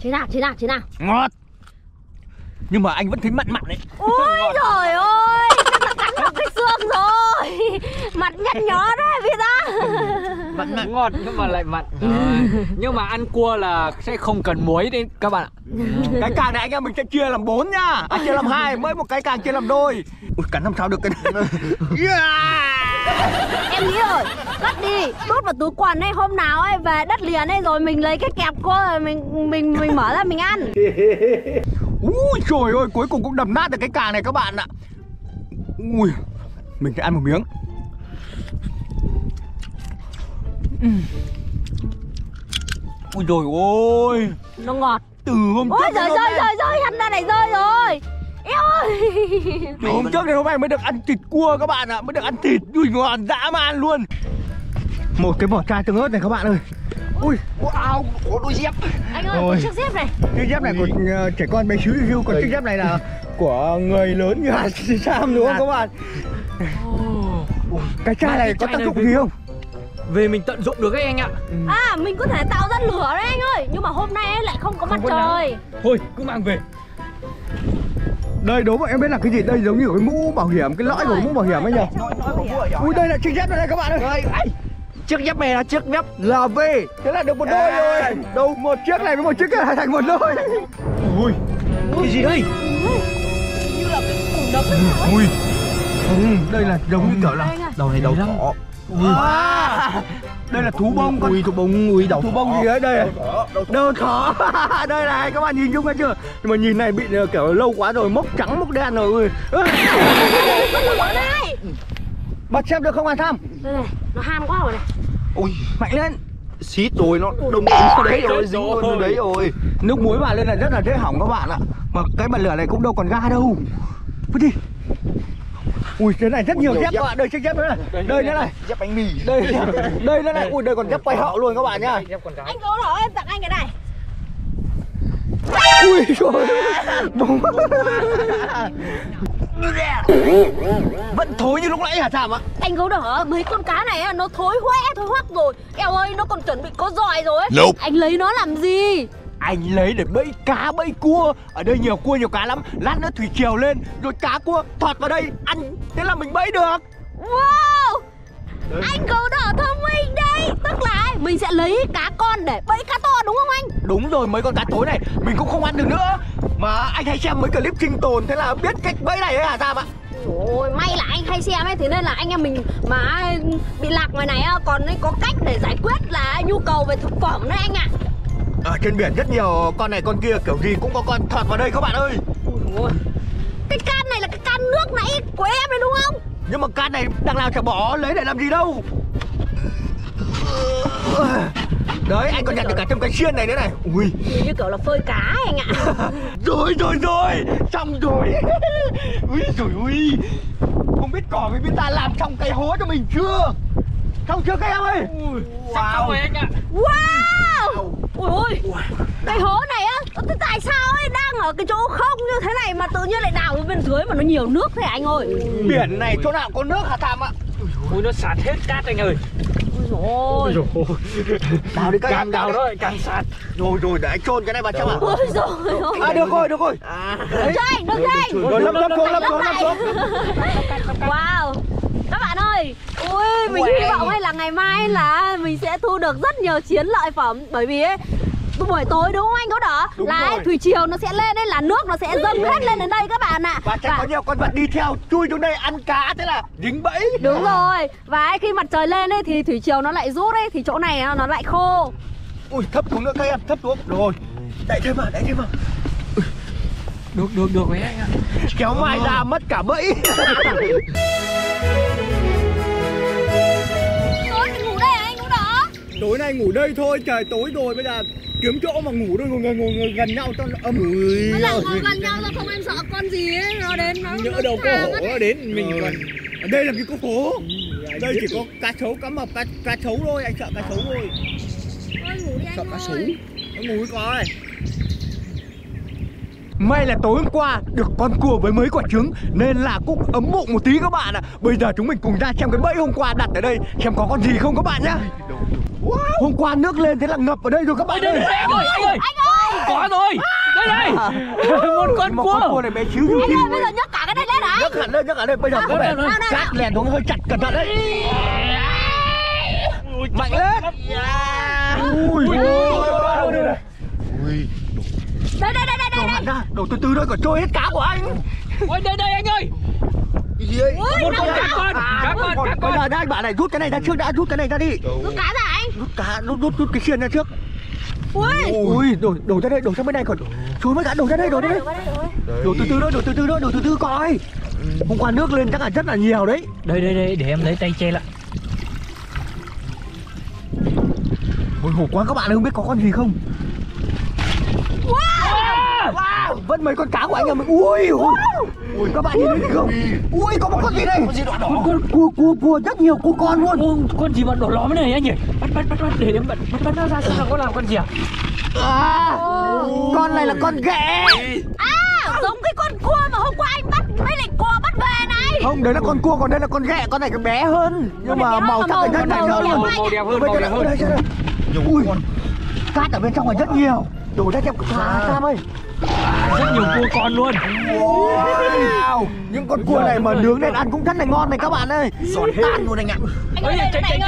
thế nào thế nào thế nào? Ngọt. Nhưng mà anh vẫn thấy mặn mặn đấy. Ôi trời ơi chắc là cắn vào cái xương rồi mặt nhăn nhó đấy vì ta Mặn mặn ngọt nhưng mà lại mặn. Rồi. Nhưng mà ăn cua là sẽ không cần muối đấy các bạn ạ. Cái càng này anh em mình sẽ chia làm 4 nhá À chia làm hai mới một cái càng chia làm đôi. Ui cắn làm sao được cái này? Yeah. em nghĩ rồi cất đi. Đút vào túi quần ấy hôm nào ấy về đất liền ấy rồi mình lấy cái kẹp cua rồi mình mình mình mở ra mình ăn. Ui trời ơi cuối cùng cũng đập nát được cái càng này các bạn ạ. Ui Mình sẽ ăn một miếng. Ui rồi ôi. Nó ngọt. Từ hôm ôi trước rơi nay- rơi rơi hắn ra này rơi rồi. Eo ơi. Từ hôm trước đến hôm nay mới được ăn thịt cua các bạn ạ. Mới được ăn thịt. Ui ngon dã man luôn Một cái vỏ chai tương ớt này các bạn ơi. Ui Wow Có đôi dép. Anh ơi có chiếc dép này. Chiếc dép này của ờ, trẻ con bé xíu xíu Còn chiếc dép này là của người lớn như Hà Sam đúng không các bạn? Cái chai này có tác dụng gì không? Về mình tận dụng được ấy anh ạ. À mình có thể tạo ra lửa đấy anh ơi. Nhưng mà hôm nay ấy lại không có mặt trời. Thôi cứ mang về. Đây đố bọn em biết là cái gì? Đây giống như cái mũ bảo hiểm Cái lõi của mũ bảo hiểm ấy nhỉ? Ui đây là chiếc dép này đây các bạn ơi Chiếc dép này là chiếc dép LV Thế là được một đôi rồi. Đâu một chiếc này với một chiếc kia là thành một đôi. Ui. Cái gì đây? Như là cái củ Ui. Không, đây là giống như kiểu là. Đầu này đầu thỏ à, Đây là thú bông con. Ui thú bông, ui đầu Thú bông gì đấy, đây Đầu thỏ Đây này, các bạn nhìn chung ra chưa? Nhưng mà nhìn này bị ờ, kiểu lâu quá rồi Mốc trắng, mốc đen rồi. Ui. Bật xem được không Hà Tham đây này nó ham quá rồi này. Ui Mạnh lên. Xít rồi nó đông vào đấy rồi dính luôn vào đấy rồi. Nước muối vào lên là rất là dễ hỏng các bạn ạ. Mà cái bật lửa này cũng đâu còn ga đâu. Vứt đi. Ui cái này rất nhiều nhiều dép các bạn. Đây chiếc dép nữa này. Đây nữa này dép bánh mì. Đây đây nữa này. Ui đây còn dép quay hậu luôn các bạn nhá. Anh gấu đỏ em tặng anh cái này. Ui trời Bóng Vẫn thối như lúc nãy hả Thảm ạ? Anh gấu đỏ mấy con cá này á, nó thối hoẽ thối hoắc rồi. Eo ơi nó còn chuẩn bị có giỏi rồi ấy. Nope. Anh lấy nó làm gì? Anh lấy để bẫy cá bẫy cua. Ở đây nhiều cua nhiều cá lắm. Lát nữa thủy triều lên Rồi cá cua thọt vào đây ăn. Thế là mình bẫy được. Wow Anh gấu đỏ thông minh đây Tức là mình sẽ lấy cá con để bẫy cá to đúng không anh? Đúng rồi mấy con cá tối này Mình cũng không ăn được nữa. Mà anh hay xem mấy clip sinh tồn Thế là biết cách bẫy này ấy hả Thảm ạ? Ôi may là anh hay xem ấy Thế nên là anh em mình mà bị lạc ngoài này á, còn có cách để giải quyết là nhu cầu về thực phẩm đấy anh ạ. Ở trên biển rất nhiều con này con kia Kiểu gì cũng có con thọt vào đây các bạn ơi. Ôi. Cái can này là cái can nước nãy của em đấy đúng không Nhưng mà can này đằng nào chả bỏ lấy để làm gì đâu. Đấy anh còn nhận được cả trong cái xiên này nữa này. Ui. Như kiểu là phơi cá anh ạ. Rồi rồi rồi. Xong rồi. Ui rồi ui. Không biết cỏ với biết ta làm xong cái hố cho mình chưa Xong chưa các em ơi Sắp xong rồi anh ạ Wow Ui ôi Cái hố này á Tại sao ấy đang ở cái chỗ không như thế này Mà tự nhiên lại đào ở bên dưới mà nó nhiều nước thế anh ơi Biển này chỗ nào có nước hả Thàm ạ Ui nó sạt hết cát anh ơi Ôi rồi Đào đi các Càng em đào thôi càng sạt Rồi rồi để anh chôn cái này vào trong ạ Ôi rồi ôi À được rồi được rồi anh, được chưa anh Rồi lấp lấp xuống lấp xuống lấp xuống Wow các bạn ơi Ui mình hy vọng ấy là ngày mai là mình sẽ thu được rất nhiều chiến lợi phẩm. Bởi vì ấy buổi tối đúng không anh có đỏ? Đúng là ấy, rồi. thủy triều nó sẽ lên đấy là nước nó sẽ dâng hết lên đến đây các bạn ạ. Và sẽ có nhiều con vật đi theo chui xuống đây ăn cá thế là dính bẫy. Đúng rồi. Và ấy, khi mặt trời lên ấy thì thủy triều nó lại rút ấy Thì chỗ này nó lại khô. Ui thấp xuống nữa các em thấp xuống. Rồi. Đẩy thêm vào đẩy thêm vào. Được được được với anh ạ. Kéo mai ra mất cả bẫy Tối nay ngủ đây thôi trời tối rồi bây giờ kiếm chỗ mà ngủ thôi ngồi, ngồi, ngồi, ngồi gần nhau cho nó ấm. Bây giờ ngồi gần nhau là không em sợ con gì ấy Nó đến nó nhỡ nó đâu có hổ nó đến mình còn ở đây làm gì có hổ. Đây chỉ có cá sấu cá mập cá cá sấu thôi anh sợ cá sấu thôi. Thôi ngủ đi sợ anh cá sấu. Ơi nó ngủ coi. May là tối hôm qua được con cua với mấy quả trứng Nên là cũng ấm bụng một tí các bạn ạ. Bây giờ chúng mình cùng ra xem cái bẫy hôm qua đặt ở đây Xem có con gì không các bạn nhá Hôm qua nước lên thế là ngập ở đây rồi các bạn Đây ơi. đây anh ơi anh ơi Anh ơi. Có rồi Đây đây. Một con Một con cua cua này bé xíu Anh ơi bây giờ nhấc cả cái này lên hả nhấc hẳn lên nhấc hẳn lên. Bây giờ có vẻ nào, nào. cát lèn xuống hơi chặt cẩn thận đấy. Mạnh lên. ui ui. Đây đây đây đây đổ đây. hẳn ra. Đổ từ từ thôi còn trôi hết cá của anh. Ôi đây đây anh ơi cái gì ấy? Một con cá cả. con Cá con cá bây con giờ đây bảo này rút cái này ra trước đã rút cái này ra đi. Rút cá ra anh. Rút cá rút rút rút cái xiên ra trước. Ui. Ui đổ đổ ra đây đổ sang bên này còn trôi mấy cá đổ ra đây đổ ra đây. Đổ từ từ thôi đổ từ từ thôi đổ từ từ coi. Hôm qua nước lên chắc là rất là nhiều đấy. Đây đây đây để em lấy tay che lại. Hồi hộp quá các bạn ơi, không biết có con gì không Wow, vẫn mấy con cá của anh em mình ui ui. Ui các bạn nhìn thấy không? Ui. Có một con gì đây con gì đỏ? Đỏ cua cua cua cua rất nhiều cua con luôn. Ô, con gì mà đỏ lóm này anh nhỉ? Bắt bắt bắt bắt để em bắt bắt bắt nó ra xem là có làm con gì à à, con này là con ghẹ À giống cái con cua mà hôm qua anh bắt Mấy lại cua bắt về này. Không đấy là con cua còn đây là con ghẹ con này cái bé hơn. Nhưng mà này màu sắc thì rất màu- hơn màu- đẹp hơn màu đẹp hơn. đây. ui cát ở bên trong này rất nhiều đổ ra xem cá cam ơi. Rất nhiều cua con luôn. Wow. Những con cua này mà nướng lên ăn cũng rất là ngon này các bạn ơi. Giòn tan luôn anh ạ. Anh ơi đây này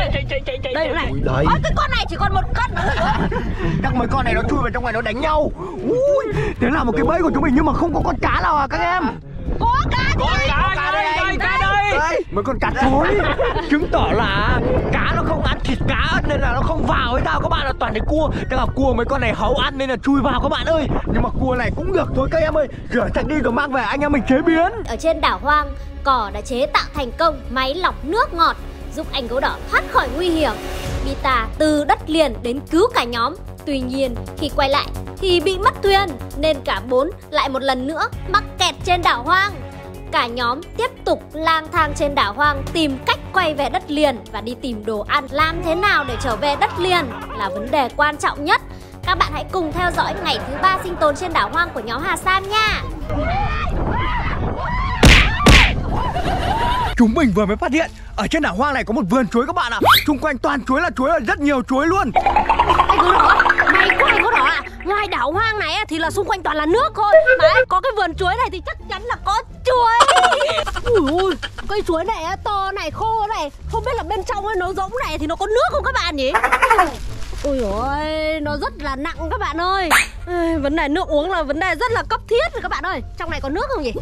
Đây này. Đấy. Cái con này chỉ còn một cân chắc mấy con này nó chui vào trong này nó đánh nhau. Ui thế là một cái bẫy của chúng mình nhưng mà không có con cá nào à các em? Có cá Có cá đây đây cá đây đấy mấy con cá thối. Chứng tỏ là cá nó không ăn thịt cá nên là nó không vào hay sao các bạn là toàn thấy cua. Chắc là cua mấy con này hấu ăn nên là chui vào các bạn ơi. Nhưng mà cua này cũng được thôi các em ơi. Rửa sạch đi rồi mang về anh em mình chế biến. Ở trên đảo hoang, cỏ đã chế tạo thành công máy lọc nước ngọt giúp anh gấu đỏ thoát khỏi nguy hiểm. Bita từ đất liền đến cứu cả nhóm. Tuy nhiên, khi quay lại thì bị mất thuyền nên cả bốn lại một lần nữa mắc kẹt trên đảo hoang. Cả nhóm tiếp tục lang thang trên đảo hoang tìm cách quay về đất liền và đi tìm đồ ăn. Làm thế nào để trở về đất liền là vấn đề quan trọng nhất. Các bạn hãy cùng theo dõi ngày thứ ba sinh tồn trên đảo hoang của nhóm Hà Sam nha. Chúng mình vừa mới phát hiện Ở trên đảo hoang này có một vườn chuối các bạn ạ Xung quanh toàn chuối là chuối, rất nhiều chuối luôn Anh Ngoài đảo hoang này thì là xung quanh toàn là nước thôi. Mà có cái vườn chuối này thì chắc chắn là có chuối. Ui ui Cây chuối này to này khô này. Không biết là bên trong ấy, nó giống này thì nó có nước không các bạn nhỉ? Ui ôi Nó rất là nặng các bạn ơi. Ê, Vấn đề nước uống là vấn đề rất là cấp thiết rồi các bạn ơi. Trong này có nước không nhỉ?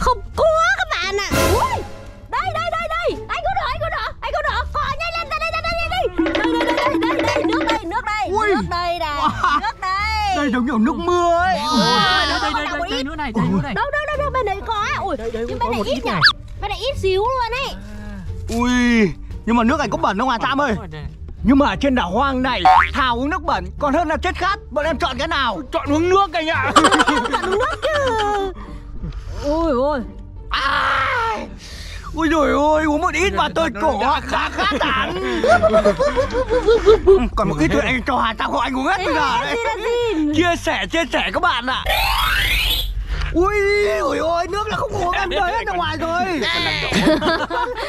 Không có các bạn ạ. À. Ui. Đây nước đây nước đây Ui. nước đây này Wow. nước đây. Đây giống kiểu nước mưa ấy. Wow. đây đây đây đây đây ít. nữa này đây nữa này. Đâu đâu đâu đâu bên này có ui Đây, đây nhưng bên này ít nhỉ này. bên này ít xíu luôn ấy. Ui Nhưng mà nước này có bẩn không Hà Sam ơi? Nhưng mà ở trên đảo hoang này Thảo uống nước bẩn còn hơn là chết khát. Bọn em chọn cái nào? Chọn uống nước anh ạ. Chọn uống nước chứ. Ui ôi. À, Ui rồi ôi uống một ít mà tôi cổ khá khá tản Còn một ít thôi anh cho Hà Sam hộ anh uống hết bây giờ đấy. Chia sẻ chia sẻ các bạn ạ. Ui ui ôi nước là không uống em rơi hết ra ngoài rồi.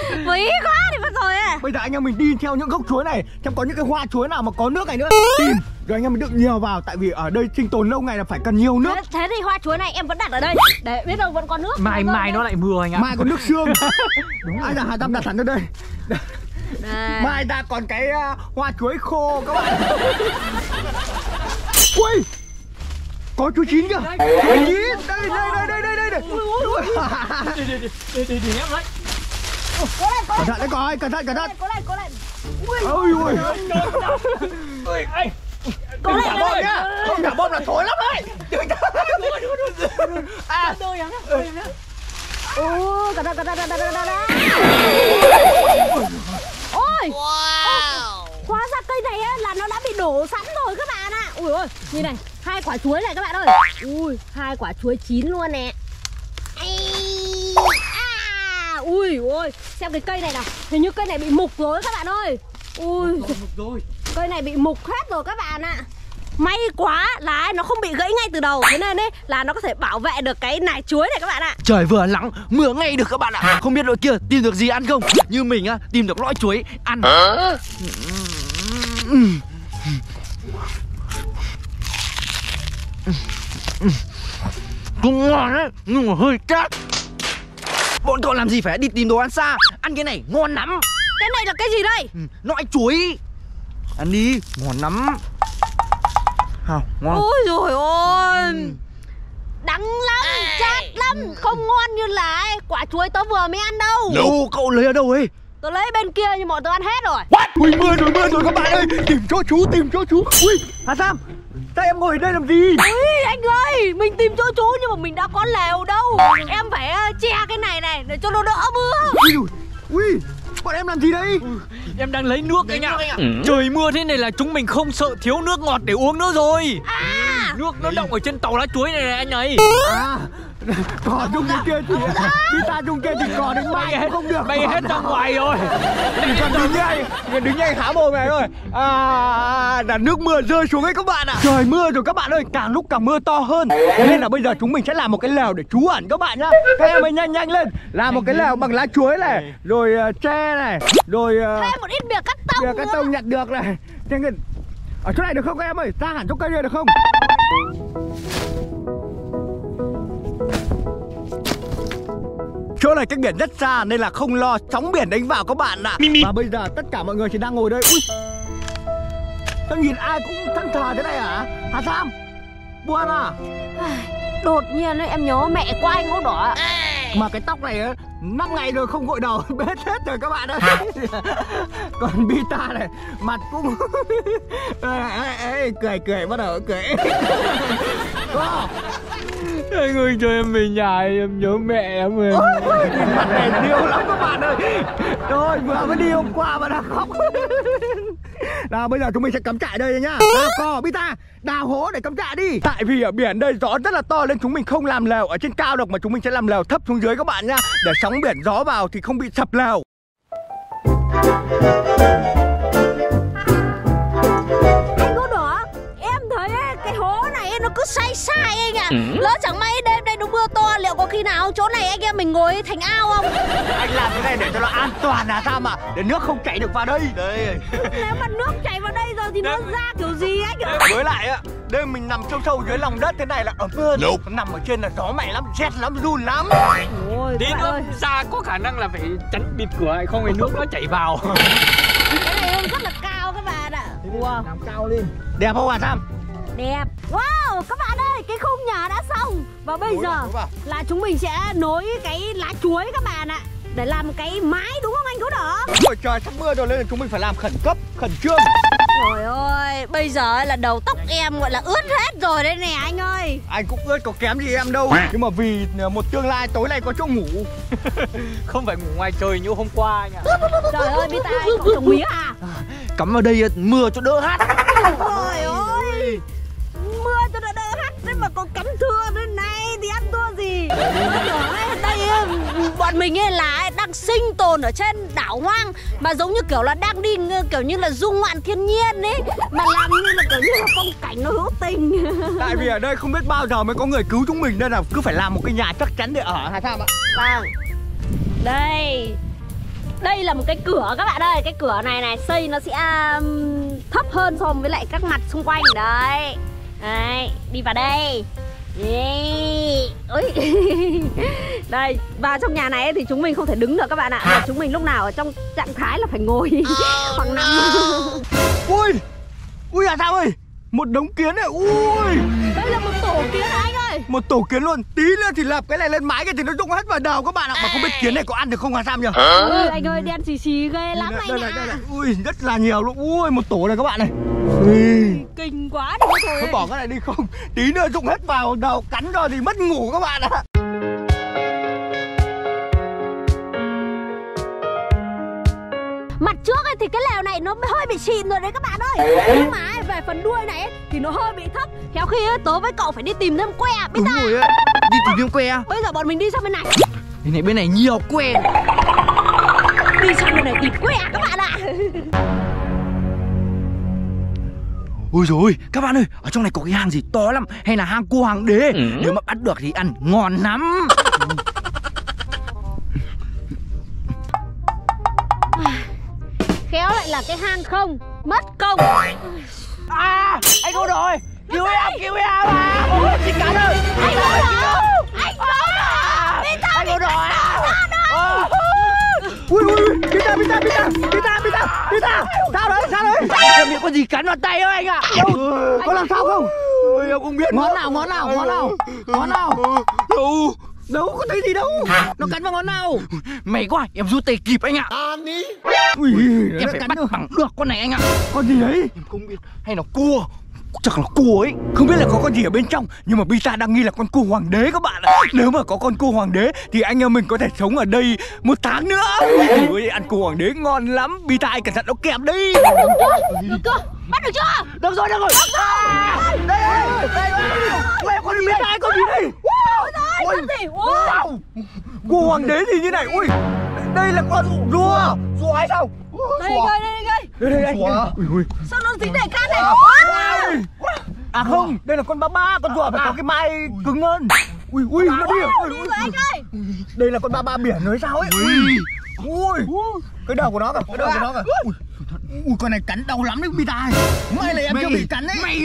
Phí quá thì mất rồi ấy. Bây giờ anh em mình đi theo những gốc chuối này. Xem có những cái hoa chuối nào mà có nước này nữa. Tìm Rồi anh em mình đựng nhiều vào Tại vì ở đây sinh tồn lâu ngày là phải cần nhiều nước. Thế, thế thì hoa chuối này em vẫn đặt ở đây. Để biết đâu vẫn có nước. Mai mai không? nó lại mưa anh ạ. Mai có nước xương. Đúng Ai là Hà Tâm đặt sẵn ở đây? Đây Mai ta còn cái uh, hoa chuối khô các bạn. Ui! Có chuối chín kìa. Chuối chín Đây đây đây đây đây đây đây. Đi đi đi đi đi em đấy cố lên cố Cẩn thận đấy coi Cẩn thận cẩn thận. Cố lên cố lên ui. Ôi ui ơi anh cố lên Thả bom nhá. Không thả bom là thối lắm đấy À. Tôi nhá tôi nhá. Cẩn thận, cẩn thận, cẩn thận. Ôi. Wow. Hóa ra cây này là nó đã bị đổ sẵn rồi các bạn ạ. Ui ôi, nhìn này, hai quả chuối này các bạn ơi. Ui, hai quả chuối chín luôn nè. À, Ui ôi, xem cái cây này nào. Hình như cây này bị mục rồi các bạn ơi. Ui, rồi cây này bị mục hết rồi các bạn ạ. May quá là nó không bị gãy ngay từ đầu. Thế nên ấy là nó có thể bảo vệ được cái nải chuối này các bạn ạ. Trời vừa nắng, mưa ngay được các bạn ạ. Không biết đội kia tìm được gì ăn không? Như mình á, tìm được lõi chuối ăn. Cũng ngon đấy, nhưng mà hơi chát Bọn cậu làm gì phải đi tìm đồ ăn xa? Ăn cái này ngon lắm. Cái này là cái gì đây? ừ, Lõi chuối Ăn đi, ngon lắm. Hào, ngon. Ôi rồi ôi. Đắng lắm, chát lắm. Không ngon như là ấy, quả chuối tớ vừa mới ăn đâu. Đâu, cậu lấy ở đâu ấy? Tớ lấy bên kia nhưng bọn tớ ăn hết rồi. Ui mưa rồi mưa rồi các bạn ơi. Tìm chỗ chú tìm chỗ chú. Ui Hà Sam Sao em ngồi ở đây làm gì? Ui anh ơi, mình tìm chỗ chú nhưng mà mình đã có lều đâu. Em phải ờ, che cái này này để cho nó đỡ mưa. Ui Ui Bọn em làm gì đây? Em đang lấy nước anh ạ. trời mưa thế này là chúng mình không sợ thiếu nước ngọt để uống nữa rồi. À, nước nó động ở trên tàu lá chuối này này anh ấy. À Cỏ chung cái kia thì Đi ta chung kia thì cỏ đến mai cũng không được. bay hết ra ngoài rồi. Chỉ còn đứng nhanh Đứng nhanh há mồm này thôi. À là nước mưa rơi xuống ấy các bạn ạ. Trời mưa rồi các bạn ơi Càng lúc càng mưa to hơn. Thế Nên là bây giờ chúng mình sẽ làm một cái lều để trú ẩn các bạn nhá. Các em ơi nhanh nhanh lên. Làm một cái lều bằng lá chuối này Rồi uh, tre này Rồi uh, thêm một ít bìa cắt tông Bìa cái nữa. tông nhặt được này. Nên Ở chỗ này được không các em ơi? Ra hẳn chỗ cây kia được không Chỗ này cách biển rất xa nên là không lo sóng biển đánh vào các bạn ạ. Và bây giờ tất cả mọi người chỉ đang ngồi đây. Ui. Sao nhìn ai cũng thẫn thờ thế này hả? Hà Sam Buồn à Đột nhiên ấy, em nhớ mẹ của anh gấu đỏ Mà cái tóc này á 5 ngày rồi không gội đầu Bết hết rồi các bạn ơi. Còn Bita này Mặt cũng ê, ê, ê, Cười cười bắt đầu cười. Có. Anh ơi cho em về nhà em nhớ mẹ em ơi Ôi, mặt này điêu lắm các bạn ơi. Rồi vừa mới đi hôm qua mà đã khóc nào, bây giờ chúng mình sẽ cắm trại đây nhá. Đào cò Bita, Đào hố để cắm trại đi. Tại vì ở biển đây gió rất là to Nên chúng mình không làm lều ở trên cao được Mà chúng mình sẽ làm lều thấp xuống dưới các bạn nhá. Để sóng biển gió vào thì không bị sập lều cứ sai sai anh ạ. Lỡ chẳng may đêm nay nó mưa to Liệu có khi nào chỗ này anh em mình ngồi thành ao không? Anh làm thế này để cho nó an toàn là sao mà Để nước không chảy được vào đây? Đây. Nếu mà nước chảy vào đây rồi thì nó ra kiểu gì anh ạ Với lại á Đêm mình nằm sâu sâu dưới lòng đất thế này là ấm hơn Nằm ở trên là gió mạnh lắm, rét lắm, run lắm. Ôi nước ơi. xa có khả năng là phải tránh bịt cửa không thì nước nó chảy vào. Cái này rất là cao các bạn ạ. Wow. Làm cao lên Đẹp không hả Sam? Đẹp. Wow các bạn ơi cái khung nhà đã xong. Và bây Nối giờ là chúng mình sẽ nối cái lá chuối các bạn ạ Để làm cái mái đúng không anh Gấu Đỏ? Ôi trời sắp mưa rồi nên là chúng mình phải làm khẩn cấp, khẩn trương. Trời ơi bây giờ là đầu tóc em gọi là ướt hết rồi đây nè anh ơi. Anh cũng ướt có kém gì em đâu Nhưng mà vì một tương lai tối nay có chỗ ngủ. Không phải ngủ ngoài trời như hôm qua anh ạ Trời ơi Bita anh cậu trồng mía à? Cắm vào đây mưa cho đỡ hát. Trời ơi cắm thưa thế này Thì ăn thua gì? Đây bọn mình ấy là đang sinh tồn ở trên đảo hoang Mà giống như kiểu là đang đi kiểu như là du ngoạn thiên nhiên ấy Mà làm như là kiểu như là phong cảnh nó hữu tình. Tại vì ở đây không biết bao giờ mới có người cứu chúng mình Nên là cứ phải làm một cái nhà chắc chắn để ở hả Sam ạ? Vâng. Đây. Đây là một cái cửa các bạn ơi. Cái cửa này này xây nó sẽ um, thấp hơn so với lại các mặt xung quanh. Đấy Đấy Đi vào đây. Ôi. Đây Và trong nhà này thì chúng mình không thể đứng được các bạn ạ. Mà chúng mình lúc nào ở trong trạng thái là phải ngồi. Hoặc nằm. Ui. Ui à Sam ơi Một đống kiến này Ui. Đây là một tổ kiến à anh ơi? Một tổ kiến luôn. Tí nữa thì lập cái này lên mái cái thì nó rụng hết vào đầu các bạn ạ. Mà không biết kiến này có ăn được không hả Sam nhỉ? Ôi, Anh ơi đen xì xì ghê lắm đây, anh đây, đây, ạ. đây, đây. Ui rất là nhiều luôn. Ui một tổ này các bạn này. Ui. Kinh quá đi thôi. Thôi bỏ cái này đi không. Tí nữa rụng hết vào đầu cắn rồi thì mất ngủ các bạn ạ Mặt trước ấy thì cái lèo này nó hơi bị xịn rồi đấy các bạn ơi. Nhưng mà ấy, về phần đuôi này ấy, thì nó hơi bị thấp. Khéo khi ấy, tớ với cậu phải đi tìm thêm que Biết Đúng ta? rồi Đi tìm kiếm que Bây giờ bọn mình đi sang bên này. Bên này bên này nhiều que Đi sang bên này tìm que các bạn ạ. Ôi rồi các bạn ơi Ở trong này có cái hang gì to lắm Hay là hang cua hoàng đế. Nếu mà bắt được thì ăn ngon lắm Khéo lại là cái hang không? Mất công. À anh có rồi Cứu em cứu em à. Ôi chị cá ơi Anh có đâu Anh có đâu Bên ta Anh có rồi Ui ui Pita Pita Pita Pita Pita Pita Sao đấy sao đấy. Em bị con gì cắn vào tay ơi anh ạ. Đâu? Có làm sao không? Ôi em không biết Ngón nào ngón nào ngón nào? Ngón nào? Đâu Đâu có thấy gì đâu. Nó cắn vào ngón nào. May quá em rút tay kịp anh ạ. Ui Em nó phải cắn bắt được bằng được con này anh ạ. Con gì đấy Em không biết Hay là cua. Chắc là cua ấy. Không biết là có con gì ở bên trong Nhưng mà Pita đang nghi là con cua hoàng đế các bạn ạ. Nếu mà có con cua hoàng đế Thì anh em mình có thể sống ở đây một tháng nữa. Ui, ăn cua hoàng đế ngon lắm. Pita anh cẩn thận nó kẹp đi. Được chưa Bắt được chưa? Được rồi được rồi. À, Đây đây đây Ui con gì Pita con gì đây Ôi gì Wow. Cua hoàng đế gì như này. Ui Đây là con rùa. Rùa. Hay sao? Đây anh đây anh Đây đây đây. Ui ui. Sao nó dính đầy cát này? Ui. À không, đây là con ba ba, con rùa phải có cái mai cứng hơn. Ui ui nó đi. Ui, Đi ui, rồi anh ơi Đây là con ba ba biển rồi sao ấy. Ui. Ui. Cái đầu của nó kìa, cái đầu của nó kìa. Ui. Ui con này cắn đau lắm đấy Pita. May là em chưa bị cắn đấy. Mày.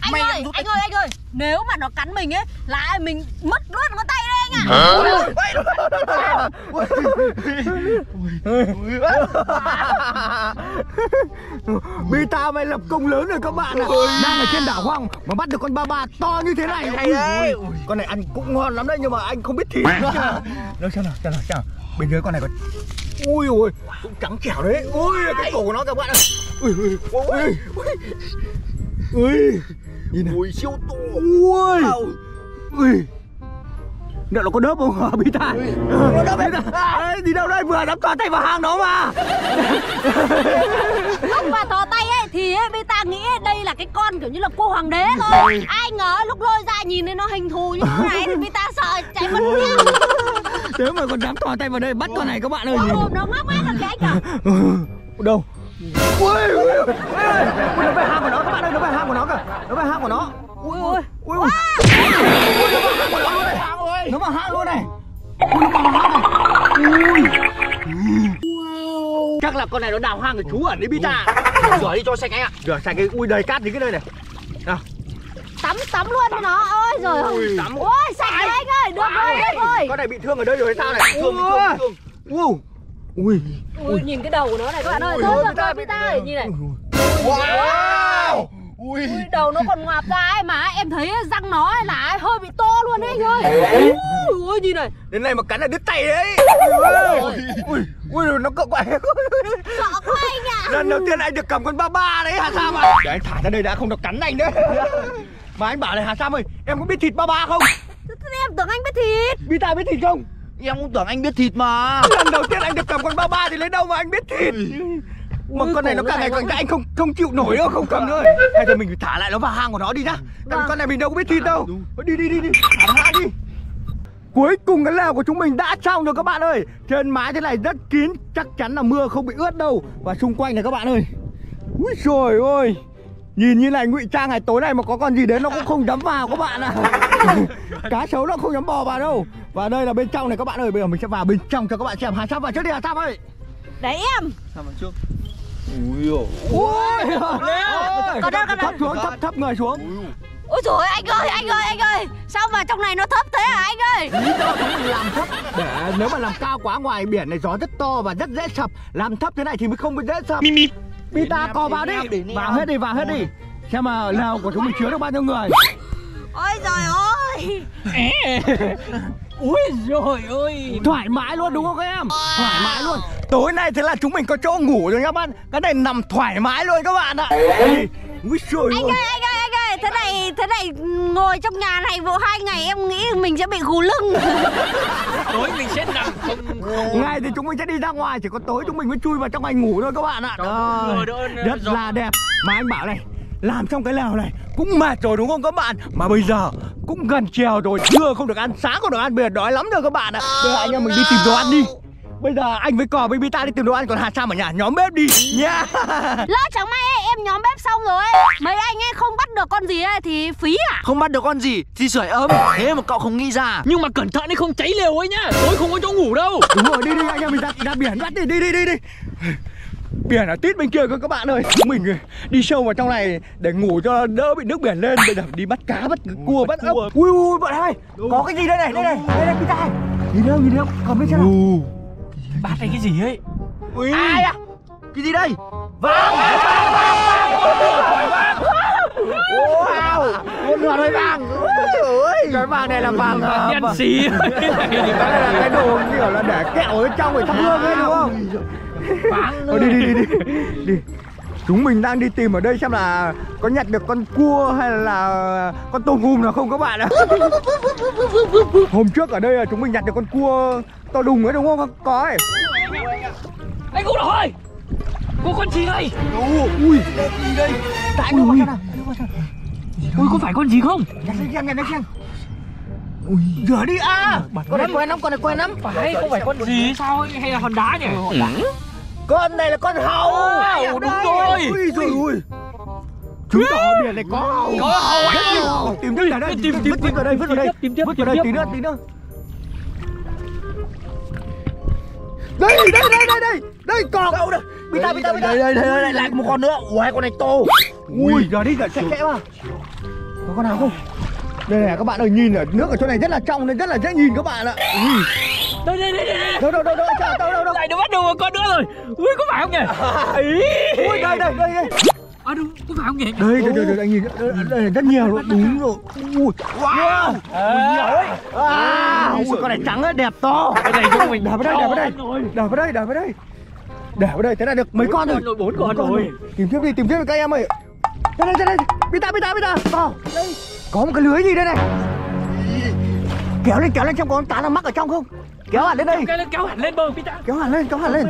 Anh ơi anh ơi anh ơi Nếu mà nó cắn mình ấy Là mình mất luôn con tay đấy anh ạ Pita mày lập công lớn rồi các bạn ạ. Đang ở trên đảo hoang mà bắt được con ba ba to như thế này. Hay Ui, đấy. ui. Con này ăn cũng ngon lắm đấy nhưng mà anh không biết thịt. Đâu xem nào, xem nào, xem nào. Bên dưới con này còn Ui ui, cũng trắng trẻo đấy. Ui cái cổ của nó các bạn ơi. Ui ui ui. Ui. Ui. Nhìn này. Ui siêu to Ui. Ui. Liệu nó có đớp không hả Pita? Nó đớp Ê, Đi đâu đây vừa dám to tay vào hang nó mà. Lúc mà thò tay ấy Thì ấy, bây ta nghĩ ấy, đây là cái con kiểu như là cô hoàng đế thôi Ai ngờ lúc lôi ra nhìn thấy nó hình thù như thế này Thì bây ta sợ chạy mất tiếp Nếu mà còn dám thò tay vào đây bắt con này các bạn ơi. Nó nhìn. nó ngóc anh kìa Ừ, đâu? Ui ui ui nó về hang của nó các bạn ơi nó về hang của nó kìa nó về hang của nó. Ui ui. Ui ui. Nó vào hang luôn này. Ui nó vào hang này. Ui. Chắc là con này nó đào hang để trú ẩn đấy Bita Rửa đi cho sạch anh ạ. Rửa sạch cái ui đầy cát gì cái nơi này Tắm tắm luôn cho nó. Ôi rồi Ui, tắm. Ôi sạch rồi anh ơi. Được rồi được rồi. Con này bị thương ở đây rồi sao này? Thương, thương, thương. Ui ui. Ui nhìn cái đầu của nó này các bạn ơi Thôi ôi, rồi Pita ơi nhìn này. Wow. Ui. Ui đầu nó còn ngoạp ra ấy mà. Em thấy răng nó ấy là ấy hơi bị to luôn đấy anh ơi. Ui ui nhìn này. Đến này mà cắn là đứt tay đấy. Ui. Ui ui nó cậu quậy. Sợ quá anh ạ. Lần đầu tiên anh được cầm con ba ba đấy Hà Sam à để anh thả ra đây đã không được cắn anh đấy mà anh bảo này Hà Sam ơi em có biết thịt ba ba không? Thế Em tưởng anh biết thịt. Vita biết thịt không? Em cũng tưởng anh biết thịt mà. Lần đầu tiên anh được cầm con ba ba thì lấy đâu mà anh biết thịt? Mà Ui, con này nó càng ngày càng anh không không chịu nổi đâu không cầm nữa hay là mình phải thả lại nó vào hang của nó đi nhá. Tại vì Vâng. con này mình đâu có biết thịt đâu. đi đi đi đi. Thả nó đi. Cuối cùng cái lều của chúng mình đã xong rồi các bạn ơi. Trên mái thế này rất kín Chắc chắn là mưa không bị ướt đâu. Và xung quanh này các bạn ơi. Úi trời ơi Nhìn như này ngụy trang này tối nay mà có con gì đến nó cũng không dám vào các bạn ạ. Cá sấu nó không dám bò vào đâu. Và đây là bên trong này các bạn ơi Bây giờ mình sẽ vào bên trong cho các bạn xem. Hà Sam vào trước đi Hà Sam ơi. Đấy em. Sao mà trước? Ui dồi. Ôi Còn đâu, còn. Thấp xuống thấp thấp người xuống. Ôi trời anh ơi anh ơi anh ơi. Sao mà trong này nó thấp thế hả anh ơi? Làm thấp. Để nếu mà làm cao quá ngoài biển này gió rất to và rất dễ sập. Làm thấp thế này thì mới không bị dễ sập Pita cò vào đi. vào hết đi vào hết đi. Xem mà lều của chúng mình chứa được bao nhiêu người. Ôi trời ơi. Ui rồi ơi. Thoải mái luôn đúng không các em? Thoải mái luôn. Tối nay thế là chúng mình có chỗ ngủ rồi các bạn. Cái này nằm thoải mái luôn các bạn ạ Úi trời Anh ơi. ơi anh ơi anh ơi Thế này thế này ngồi trong nhà này vụ hai ngày em nghĩ mình sẽ bị gù lưng. Tối mình sẽ nằm không ngày thì chúng mình sẽ đi ra ngoài chỉ có tối chúng mình mới chui vào trong này ngủ thôi các bạn ạ. Đỡ- rất gió. là đẹp. Mà anh bảo này làm trong cái lều này cũng mệt rồi đúng không các bạn? Mà bây giờ cũng gần chiều rồi trưa không được ăn sáng không được ăn bây giờ đói lắm rồi các bạn ạ. Bây giờ anh em mình đi tìm đồ ăn đi bây giờ anh với cò với Bita đi tìm đồ ăn còn Hà Sam ở nhà nhóm bếp đi. Nha. Lỡ chẳng may ấy, em nhóm bếp xong rồi ấy Mấy anh ấy không bắt được con gì ấy thì phí à? Không bắt được con gì thì sưởi ấm. Thế mà cậu không nghĩ ra. Nhưng mà cẩn thận đi không cháy lều ấy nhá. Tối không có chỗ ngủ đâu. Đúng rồi đi đi anh em mình ra, ra biển bắt đi đi đi đi đi. Biển ở tít bên kia cơ các bạn ơi. Chúng mình đi sâu vào trong này để ngủ cho đỡ bị nước biển lên. Bây giờ đi bắt cá bắt cua bắt ốc. Ui ui bọn ơi có cái gì đây này đây này đây này Pita nhìn đâu nhìn đâu cầm lên xem nào Bát này cái gì ấy? Ui. Ai à? Cái gì đây? Wow. Một lượt với vàng. Ôi cái vàng này là vàng à, Đen vàng- xì cái này là cái đồ kiểu là để kẹo ở bên trong để thắp hương ấy đúng không? Thôi đi đi đi đi. đi. Chúng mình đang đi tìm ở đây xem là có nhặt được con cua hay là con tôm hùm nào không các bạn ạ. Hôm trước ở đây là chúng mình nhặt được con cua to đùng ấy đúng không? Có ấy. Anh Cụ ơi Có con gì đây ui. Gì đây tại đâu nào? Ui có phải con gì không? Nhặt lên xem nhặt lên xem. Ui. Rửa đi à con này quen lắm con này quen lắm. Phải không phải con gì? Sao ấy? hay là hòn đá nhỉ? Con này là con hầu. Hầu, đúng rồi. ui rồi ui. chúng ta ở biển này có hầu. Có hầu. Rất nhiều hầu tìm tiếp vào đây. Tìm, vứt vào đây vứt vào đây. tìm tiếp, vứt tìm vào đây tiếp. tí nữa tí nữa đây đây đây đây đây. Đây còn đâu đây? Bita bita bita đây đây đây đây. Lại một con nữa. Ui con này to. Ui giờ đi giờ chạy kẽ mà có con nào không? Đây này các bạn ơi nhìn ở nước ở chỗ này rất là trong nên rất là dễ nhìn các bạn ạ. Ui. đây đây đây đây. Đâu đâu đâu đâu đâu đâu đâu. Lại nó bắt đầu một con nữa rồi. Ui có phải không nhỉ? Ui đây đây đây, đây. À đúng có phải không nhỉ đây đây đây, đây anh nhìn đây, đây rất nhiều luôn đúng rồi ui wow à ui con này trắng ấy đẹp to Cái này chúng mình để vào đây để vào đây để vào đây để vào đây để vào đây thế là được mấy con rồi rồi bốn con rồi tìm tiếp đi tìm tiếp đi các em ơi đây đây đây đây bita bita bita vào đây có một cái lưới gì đây này kéo lên kéo lên có con cá nào mắc ở trong không kéo hẳn lên đây nó kéo hẳn lên bờ Pita kéo hẳn lên kéo hẳn lên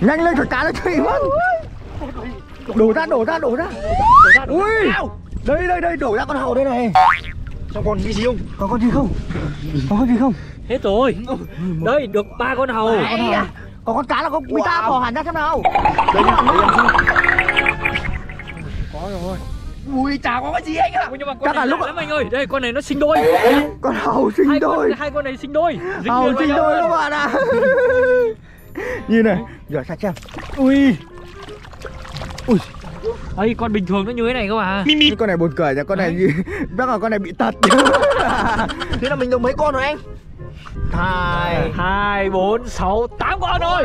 nhanh lên rồi cá nó chạy mất đổ ra đổ ra đổ ra. Ui! Đây đây đây đổ ra con hầu đây này. Trong còn cái gì không? Có con gì không? Có con gì không? Hết rồi. Đây được ba con hầu con hầu có con cá nào không bita bỏ hẳn ra xem nào. Đây nhá để em xem có rồi. Ui chả có cái gì anh ạ. Ôi, nhưng mà con Chắc này là lúc- lắm anh ơi. Đây con này nó sinh đôi. Con hầu sinh hai đôi. con, hai con này sinh đôi. Dính Hầu liền vào sinh đôi luôn. các bạn ạ. Nhìn này Giờ sát xem. Ui ấy con bình thường nó như thế này các bạn Cái con này buồn cười nha Con này như Chắc là con này bị tật. Thế là mình được mấy con rồi anh? Hai. Hai bốn sáu tám con rồi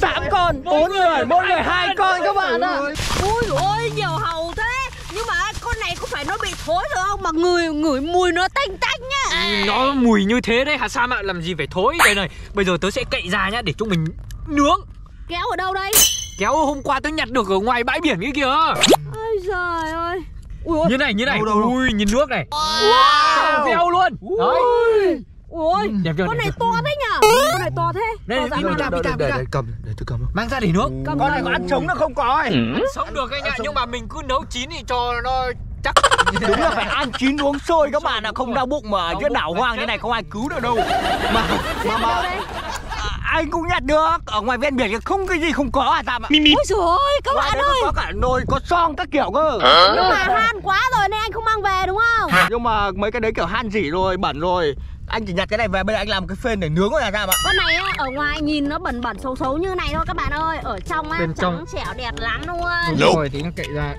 Tám con Bốn người Mỗi người hai con. các bạn ạ. Ui ôi. Nhiều hầu thế. Nhưng mà con này có phải nó bị thối rồi không? Mà người ngửi mùi nó tanh tanh nhá. Nó mùi như thế đấy hả Sam ạ? Làm gì phải thối? Đây này bây giờ tớ sẽ cậy ra nhá để chúng mình nướng. Kéo ở đâu đây kéo hôm qua tớ nhặt được ở ngoài bãi biển kia kìa. Ôi giời ơi. Ui ôi. Như này như này. Đâu, đâu, đâu. ui nhìn nước này. Wow. veo luôn. Đấy. Ui đẹp chưa? Con này to thế nhở Con này to thế. Đây, To đây, đây, đây, đây, đây. cầm để tôi cầm mang ra để nước. Cầm Con đây. này có ăn trống nó không có ấy. Sống được anh ạ nhưng mà mình cứ nấu chín thì cho nó chắc. Đúng là phải ăn chín uống sôi các bạn ạ Không đau bụng mà Chứ đảo hoang thế này không ai cứu được đâu. Mà mà mà Anh cũng nhặt được. Ở ngoài ven biển không cái gì không có à Tam ạ. Ôi giời ơi các Ngoài bạn ơi. có cả nồi có son các kiểu cơ. Nhưng mà han quá rồi nên anh không mang về đúng không? Nhưng mà mấy cái đấy kiểu han dỉ rồi bẩn rồi. Anh chỉ nhặt cái này về bây giờ anh làm cái phên để nướng rồi là Tam ạ. Con này á, ở ngoài nhìn nó bẩn bẩn xấu xấu như này thôi các bạn ơi. Ở trong á, Bên trắng trong. trẻo đẹp lắm luôn. Đúng rồi thì nó cậy ra.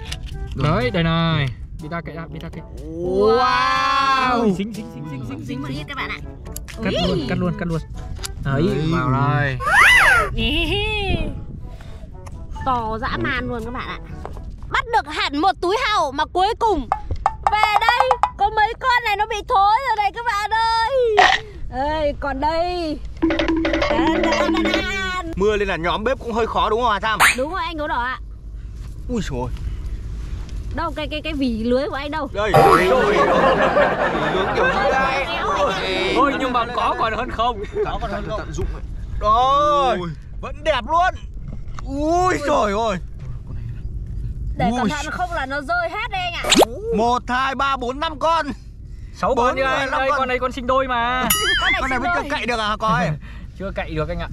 Đấy đây này bị ta cậy ra bị ta cậy Wow! Ui, dính dính dính dính dính Dính dính. một ít các bạn ạ. Cắt Ui. luôn cắt luôn cắt luôn. Đấy vào Ý. To dã man luôn các bạn ạ. Bắt được hẳn một túi hàu mà cuối cùng Về đây Có mấy con này nó bị thối rồi này các bạn ơi. Ê, còn đây. Đan, đan, đan. Mưa lên là nhóm bếp cũng hơi khó đúng không hả Tam Đúng rồi anh gấu đỏ ạ. Ui trời Đâu cái cái cái vỉ lưới của anh đâu? Đây rồi Nướng kiểu như ạ. thôi nhưng mà có còn hơn không? Đó còn hơn không? Tận dụng Rồi Vẫn đẹp luôn. Ui trời ơi. Để cẩn thận không là nó rơi hết đây anh ạ. Một hai ba bốn năm con. Sáu Bốn con như anh năm đây con. con này con sinh đôi mà. Con này mới chưa cậy được à coi chưa cậy được anh ạ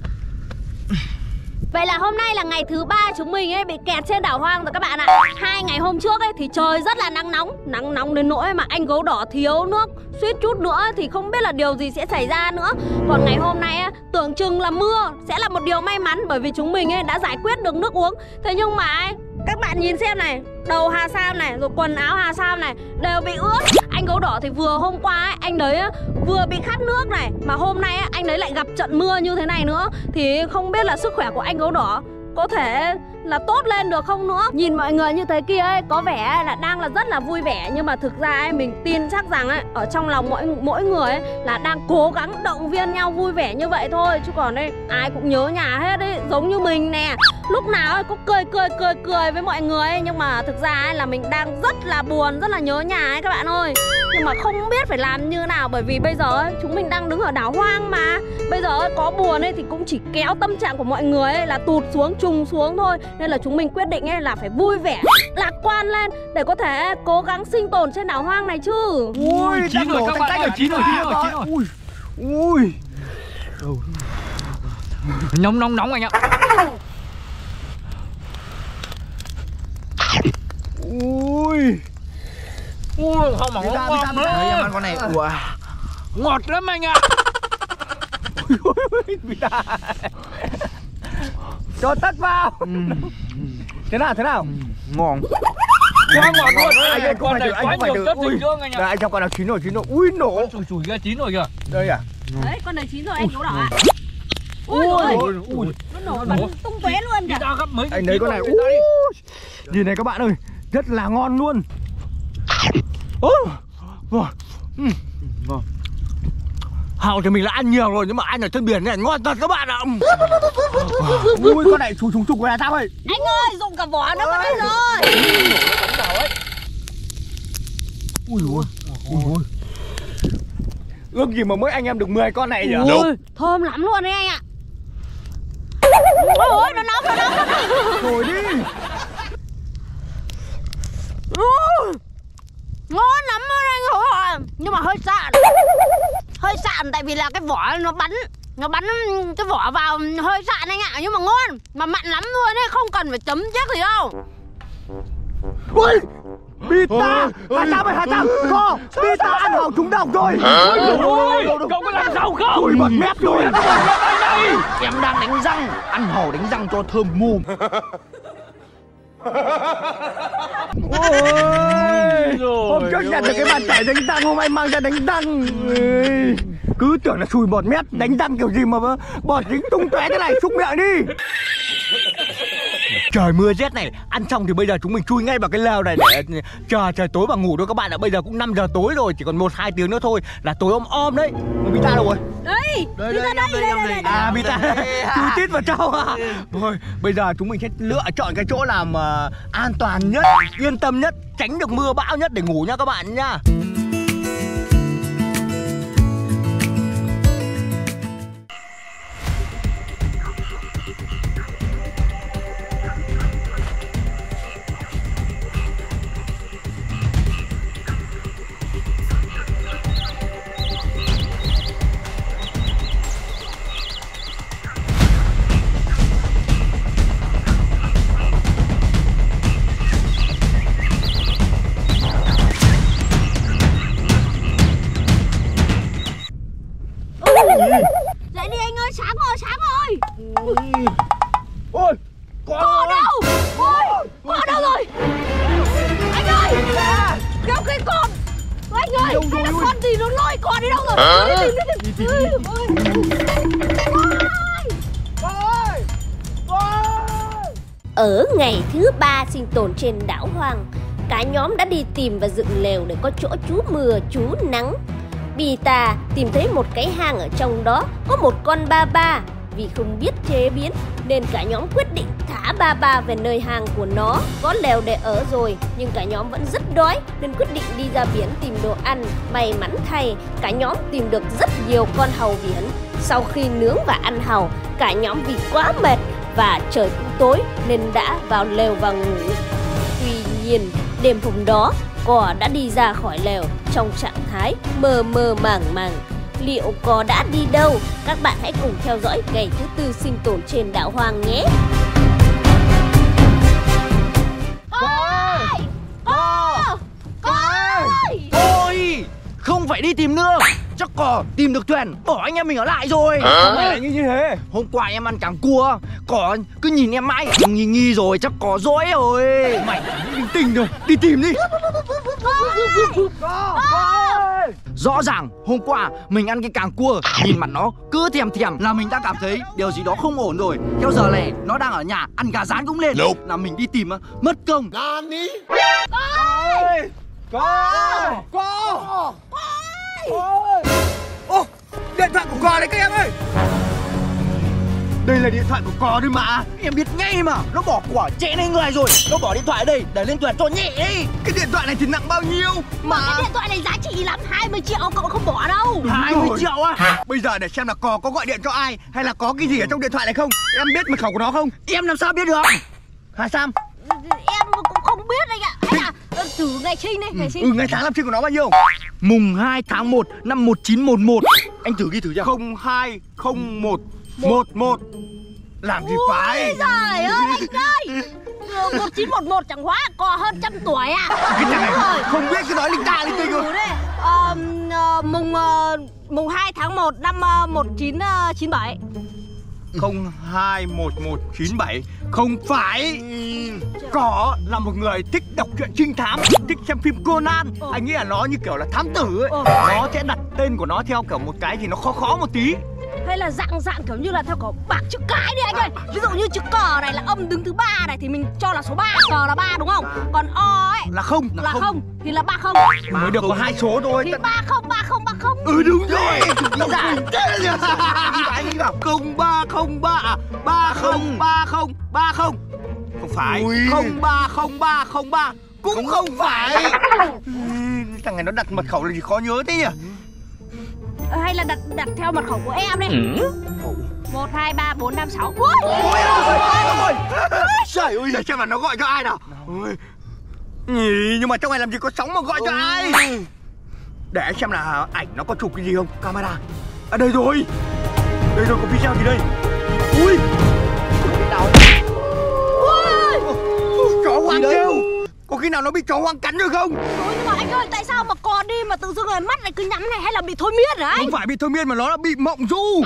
Vậy là hôm nay là ngày thứ ba chúng mình ấy bị kẹt trên đảo hoang rồi các bạn ạ. Hai ngày hôm trước ấy thì trời rất là nắng nóng Nắng nóng đến nỗi mà anh gấu đỏ thiếu nước Suýt chút nữa thì không biết là điều gì sẽ xảy ra nữa. Còn ngày hôm nay ấy, tưởng chừng là mưa sẽ là một điều may mắn Bởi vì chúng mình ấy đã giải quyết được nước uống. Thế nhưng mà ấy, các bạn nhìn xem này Đầu Hà Sam này, rồi quần áo Hà Sam này Đều bị ướt. Anh gấu đỏ thì vừa hôm qua ấy, anh đấy á, vừa bị khát nước này Mà hôm nay á, anh đấy lại gặp trận mưa như thế này nữa. Thì không biết là sức khỏe của anh gấu đỏ có thể là tốt lên được không nữa. Nhìn mọi người như thế kia ấy Có vẻ là đang là rất là vui vẻ. Nhưng mà thực ra ấy mình tin chắc rằng ấy Ở trong lòng mỗi mỗi người ấy Là đang cố gắng động viên nhau vui vẻ như vậy thôi. Chứ còn đây ai cũng nhớ nhà hết ấy Giống như mình nè. Lúc nào ấy cũng cười cười cười cười với mọi người ấy. Nhưng mà thực ra ấy là mình đang rất là buồn Rất là nhớ nhà ấy các bạn ơi. Nhưng mà không biết phải làm như nào Bởi vì bây giờ ấy, chúng mình đang đứng ở đảo hoang mà. Bây giờ ấy, có buồn ấy thì cũng chỉ kéo tâm trạng của mọi người ấy là tụt xuống trùng xuống thôi. Nên là chúng mình quyết định ấy là phải vui vẻ, lạc quan lên Để có thể cố gắng sinh tồn trên đảo hoang này chứ. Ui chín rồi các bạn tách ơi, ở chín rồi, chín rồi. Ui Ui. Nóng nóng nóng anh ạ Ui. Ui không mà ngon em ăn con này. Ủa? Ngọt lắm anh ạ. Đà. Cho tất vào. Thế nào thế nào? Ngon. Quá ngọt luôn. Anh anh ơi, con này quá nhiều chất dinh dưỡng anh Đây ạ anh trong con nào chín rồi chín rồi. Ui nổ. Chùi chùi ra chín rồi kìa. Đây à? Đấy, con này chín rồi anh gấu đỏ ạ Ui Ui, ui, ui. nó nổ bắn tung tóe luôn đi kìa ra gấp mấy Anh lấy con này. Ui. Nhìn này các bạn ơi Rất là ngon luôn Ô Wow. Ừ. Ngon Hào thì mình đã ăn nhiều rồi nhưng mà ăn ở trên biển này ngon thật các bạn ạ. Ui con này chú trùng trục là sao ơi? Anh ơi, dùng cả vỏ nó có đây rồi Ui ui. Ui ui. Ước gì mà mỗi anh em được 10 con này nhỉ? Ui, thơm lắm luôn đấy anh ạ Ôi ôi, nó nóng, nó nóng, nó Rồi đi. Ngon lắm luôn anh ơi Nhưng mà hơi sạn. Hơi sạn tại vì là cái vỏ nó bắn Nó bắn cái vỏ vào hơi sạn anh ạ. Nhưng mà ngon Mà mặn lắm luôn ấy, không cần phải chấm chắc gì đâu. Ui. Bita Hà Sam ơi Hà Sam Co Bita ăn hỏng trúng độc rồi. Ôi, cậu có làm sao không? Ui bật mép rồi Em đang đánh răng Ăn hổ đánh răng cho thơm mồm. Ôi Rồi Hôm trước nhận được cái bàn chải đánh răng Hôm nay mang ra đánh răng. Cứ tưởng là sùi bọt mép Đánh răng kiểu gì mà bọt dính tung tóe thế này Xúc miệng đi. Trời mưa rét này Ăn xong thì bây giờ chúng mình chui ngay vào cái lều này Để chờ trời tối và ngủ thôi các bạn ạ. Bây giờ cũng 5 giờ tối rồi Chỉ còn 1-2 tiếng nữa thôi Là tối om om đấy. Mà Bita đâu rồi? Đây, Đây, đây, đây, đây, đây, đây. À Bita Chui tít vào trong à. Thôi bây giờ chúng mình sẽ lựa chọn cái chỗ làm ờ, an toàn nhất Yên tâm nhất Tránh được mưa bão nhất để ngủ nha các bạn nha thứ ba sinh tồn trên đảo hoang. Cả nhóm đã đi tìm và dựng lều để có chỗ trú mưa, trú nắng. Bita tìm thấy một cái hang ở trong đó có một con ba ba. Vì không biết chế biến, nên cả nhóm quyết định thả ba ba về nơi hang của nó. Có lều để ở rồi, nhưng cả nhóm vẫn rất đói, nên quyết định đi ra biển tìm đồ ăn. May mắn thay, cả nhóm tìm được rất nhiều con hàu biển. Sau khi nướng và ăn hàu, cả nhóm vì quá mệt và trời cũng tối nên đã vào lều và ngủ Tuy nhiên, đêm hôm đó, cò đã đi ra khỏi lều trong trạng thái mơ mơ màng màng. Liệu cò đã đi đâu? Các bạn hãy cùng theo dõi ngày thứ tư sinh tồn trên đảo hoang nhé. Ôi! Cò! Cò ơi! Ôi Không phải đi tìm nữa Chắc cỏ tìm được thuyền. Bỏ anh em mình ở lại rồi. Không phải là như thế. Hôm qua em ăn càng cua Cỏ cứ nhìn em mãi Nghi nghi rồi chắc có dối rồi. Mày linh tinh rồi Đi tìm đi. Rõ ràng hôm qua mình ăn cái càng cua Nhìn mặt nó cứ thèm thèm Là mình đã cảm thấy điều gì đó không ổn rồi. Theo giờ này nó đang ở nhà ăn gà rán cũng lên. Là mình đi tìm á, mất công. Có Có Ôi! Ô! Điện thoại của cò đấy các em ơi! Đây là điện thoại của cò đấy mà. Em biết ngay mà. Nó bỏ quả chẽ lên người rồi. Nó bỏ điện thoại ở đây để lên thuyền cho nhẹ đi. Cái điện thoại này thì nặng bao nhiêu Mà? Cái điện thoại này giá trị lắm. 20 triệu cậu không bỏ đâu. 20 rồi. triệu á? Bây giờ để xem là cò có gọi điện cho ai Hay là có cái gì ở trong điện thoại này không? Em biết mật khẩu của nó không? Em làm sao biết được? Hà Sam? Em cũng không biết anh ạ. Hay là ờ, thử ngày sinh đi Ngày sinh Ừ ngày tháng năm sinh của nó bao nhiêu? Mùng 2 tháng 1 năm 1911 Anh thử ghi thử cho. 0201 11 Làm gì phải? Ôi giời ơi anh ơi. Ờ, 1911 chẳng hóa có hơn trăm tuổi à. Cái thằng này rồi. không biết cái nói linh ta linh tinh rồi Ờ, ờ, Mùng ờ, mùng 2 tháng 1 năm ờ, 1997 021197 Không phải Có là một người thích đọc truyện trinh thám Thích xem phim Conan. Anh nghĩ là nó như kiểu là thám tử ấy Ờ. Nó sẽ đặt tên của nó theo kiểu một cái gì nó khó khó một tí Hay là dạng dạng kiểu như là theo kiểu bảng chữ cái đi anh ơi. Ví dụ như chữ cờ này là âm đứng thứ ba này Thì mình cho là số 3 Cờ là 3 đúng không? Còn O ấy Là không là không. Thì là 30 Mới được có hai số thôi. Thì Tận- 30 30 30 Ừ đúng rồi. Vào ghi vào Không ba không ba à Ba không ba không ba không. Không phải. Không ba không ba không ba. Cũng không phải. Thằng này nó đặt mật khẩu là gì khó nhớ thế nhỉ Ờ, Hay là đặt đặt theo mật khẩu của em đi 1, 2, 3, 4, 5, 6 Ui! Trời ơi. Để xem là nó gọi cho ai nào. Ôi. Nhưng mà trong này làm gì có sóng mà gọi cho ai? Để xem là ảnh nó có chụp cái gì không. Camera. À đây rồi. Đây rồi có video gì đây? Ui. Chó hoang kêu. Có khi nào nó bị chó hoang cắn rồi không Ơi tại sao mà cò đi mà tự dưng rồi mắt lại cứ nhắm này hay là bị thôi miên hả anh? Không phải bị thôi miên mà nó là bị mộng du.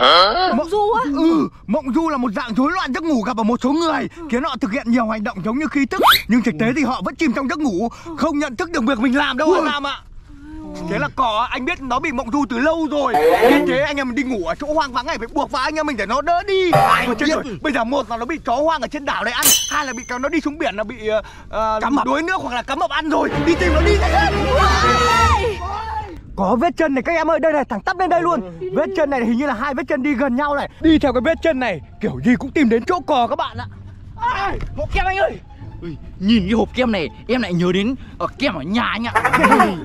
Mộng du á? Ừ, mộng du là một dạng rối loạn giấc ngủ gặp ở một số người. Khiến họ thực hiện nhiều hành động giống như khi thức Nhưng thực tế thì họ vẫn chìm trong giấc ngủ Không nhận thức được việc mình làm đâu anh Nam ạ Thế là cỏ anh biết nó bị mộng du từ lâu rồi. Nên thế anh em mình đi ngủ ở chỗ hoang vắng này Phải buộc vào anh em mình để nó đỡ đi. Mà chết rồi, Bây giờ một là nó bị chó hoang ở trên đảo này ăn Hai là bị nó đi xuống biển là bị uh, Cắm mập. đuối nước hoặc là cắm mập ăn rồi. Đi tìm nó đi. Có vết chân này các em ơi đây này thẳng tắp lên đây luôn. Vết chân này hình như là hai vết chân đi gần nhau này. Đi theo cái vết chân này kiểu gì cũng tìm đến chỗ cò các bạn ạ. Ai, hộp kem anh ơi Ui, Nhìn cái hộp kem này em lại nhớ đến ở kem ở nhà anh ạ.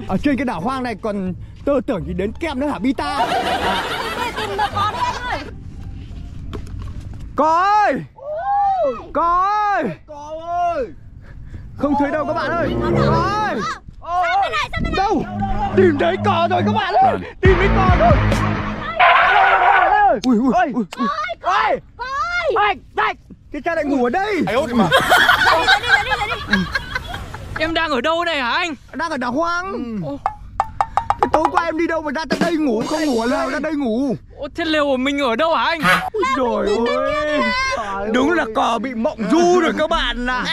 Ở trên cái đảo hoang này còn tơ tưởng gì đến kem nữa hả Bita? Để tìm được cò đi anh ơi có ơi có ơi Có ơi không thấy đâu các bạn ơi. Có đâu? Ơi Ờ, đâu tìm thấy cò rồi các bạn ơi. Tìm thấy cò rồi. Ui ui ui ui. Ui Cò ơi Ê, đây, cái cha lại ngủ ở đây. Đi đi đi đi đi đi Em đang ở đâu này hả anh? Đang ở đảo hoang. Thế tối qua em đi đâu mà ra tận đây ngủ? Không ngủ ở lều ra đây ngủ. Ô, Thế lều của mình ở đâu hả anh? Trời ơi. Đúng là cò bị mộng du rồi các bạn ạ.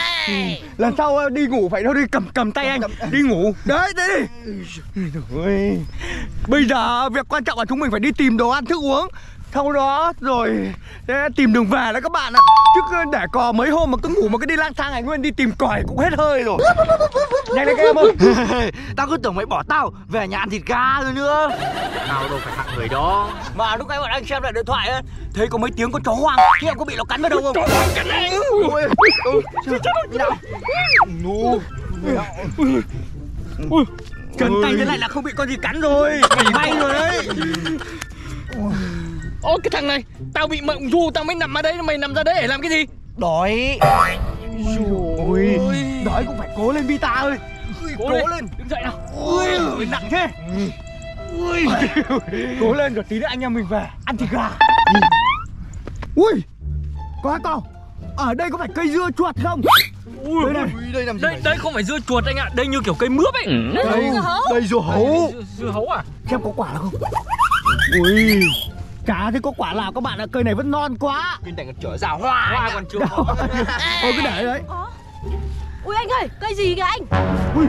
Lần sau đi ngủ phải đâu đi cầm cầm tay anh. Đi ngủ. Đấy đi. Ôi. Bây giờ việc quan trọng là chúng mình phải đi tìm đồ ăn thức uống sau đó rồi tìm đường về đó các bạn ạ. Chứ để cò mấy hôm mà cứ ngủ mà cứ đi lang thang này nguyên đi tìm còi cũng hết hơi rồi. Nhanh lên các em ơi. Tao cứ tưởng mày bỏ tao về nhà ăn thịt gà rồi nữa. Nào đâu phải hạng người đó. Mà lúc nãy bọn anh xem lại điện thoại á Thấy có mấy tiếng con chó hoang. Thế em có bị nó cắn vào đâu không? Chó hoang cắn nào. Ui, Chân tay thế này là không bị con gì cắn rồi. May rồi đấy Ô cái thằng này Tao bị mộng du tao mới nằm ở đấy Mày nằm ra đấy để làm cái gì? Đói. Ui, đói cũng phải cố lên Vita ơi. Ui, Cố Cố lên. lên. Đứng dậy nào. Ui, nặng thế. Ui. Cố lên rồi tí nữa anh em mình về Ăn thịt gà. Ui. Có có Ở đây có phải cây dưa chuột không? Ui, Đây này. Đây làm Đây, đây không phải dưa chuột anh ạ. Đây như kiểu cây mướp ấy. Đây, đây dưa hấu. Dưa, dưa hấu à? Xem có quả nào không? Ui Chả thấy có quả nào các bạn ạ Cây này vẫn non quá. Bên này còn trở ra hoa Hoa còn chưa có Ôi cứ để đấy. Ui anh ơi cây gì kìa anh? Ui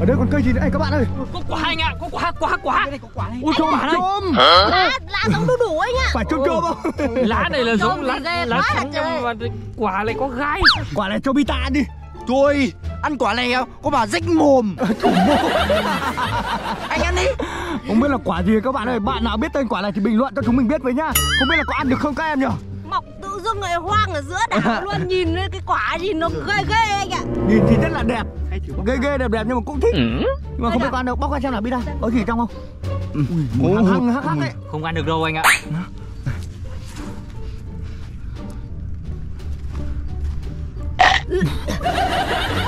Ở đây còn cây gì nữa? Ê các bạn ơi. Có quả anh ạ Có quả quả quả. Đây có quả này. Ui quả Chôm Lá, lá giống đu đủ anh ạ Phải chôm chôm không? Lá này là giống lá, thì lá trời. nhưng mà quả này có gai. Quả này cho Bita ăn đi. Thôi Ăn quả này có mà rách mồm. Anh ăn đi. Không biết là quả gì các bạn ơi. Bạn nào biết tên quả này thì bình luận cho chúng mình biết với nhá. Không biết là có ăn được không các em nhỉ? Mọc tự dưng người hoang ở giữa đảo luôn Nhìn cái quả gì nó ghê ghê anh ạ. Nhìn thì rất là đẹp. Ghê ghê đẹp đẹp nhưng mà cũng thích. Nhưng mà không biết có ăn được. Bóc ra xem nào Bita Có gì trong không? Ui, mùi hăng hăng hắc đấy. Không ăn được đâu anh ạ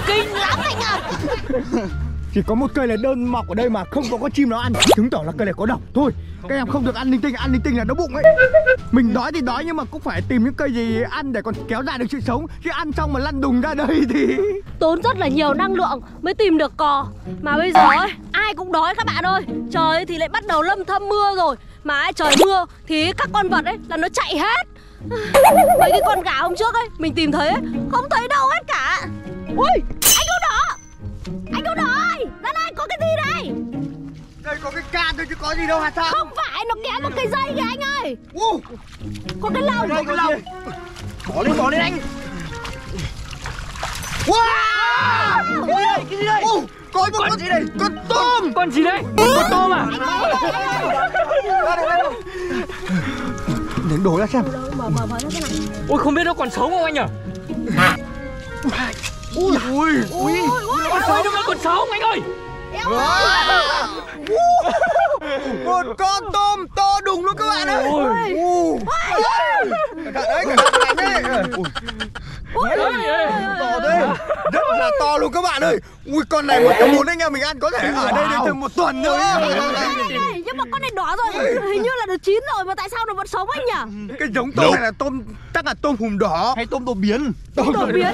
Kinh lắm anh ạ. Chỉ có một cây là đơn mọc ở đây mà không có con chim nó ăn. Chứng tỏ là cây này có độc. Thôi các em không được ăn linh tinh Ăn linh tinh là đau bụng ấy. Mình đói thì đói nhưng mà cũng phải tìm những cây gì ăn Để còn kéo dài được sự sống. Chứ ăn xong mà lăn đùng ra đây thì Tốn rất là nhiều năng lượng mới tìm được cò. Mà bây giờ ấy, ai cũng đói các bạn ơi. Trời thì lại bắt đầu lâm thâm mưa rồi. Mà ai trời mưa thì các con vật ấy là nó chạy hết Mấy cái con gà hôm trước ấy Mình tìm thấy ấy, không thấy đâu hết cả. Ui anh gấu đỏ Anh gấu đỏ ơi Ra đây có cái gì đây? Đây có cái can thôi chứ có gì đâu hả sao Không phải nó kéo một cái dây kìa anh ơi. Ô, Có cái lồng đây có lồng Bỏ lên bỏ lên anh. Wow! Cái gì đây? Cái gì đây một con gì đây? Con tôm. Con gì đấy? Con tôm à Đến đổ ra xem. Mở mở mở ra thế này Ôi không biết nó còn sống không anh nhỉ? Ui ui ui Con sống nó còn sống anh ơi Một con tôm to đùng luôn các bạn ơi. Cẩn thận đấy, cẩn thận đấy To thế Rất là to luôn các bạn ơi. Ui con này mà muốn anh em mình ăn có thể ở đây đến thêm một tuần nữa. Đây, đây, nhưng mà con này đỏ rồi. Hình như là được chín rồi mà tại sao nó vẫn sống anh nhỉ? Cái giống tôm này là tôm Chắc là tôm hùm đỏ. Hay tôm đột biến. Tôm đột biến.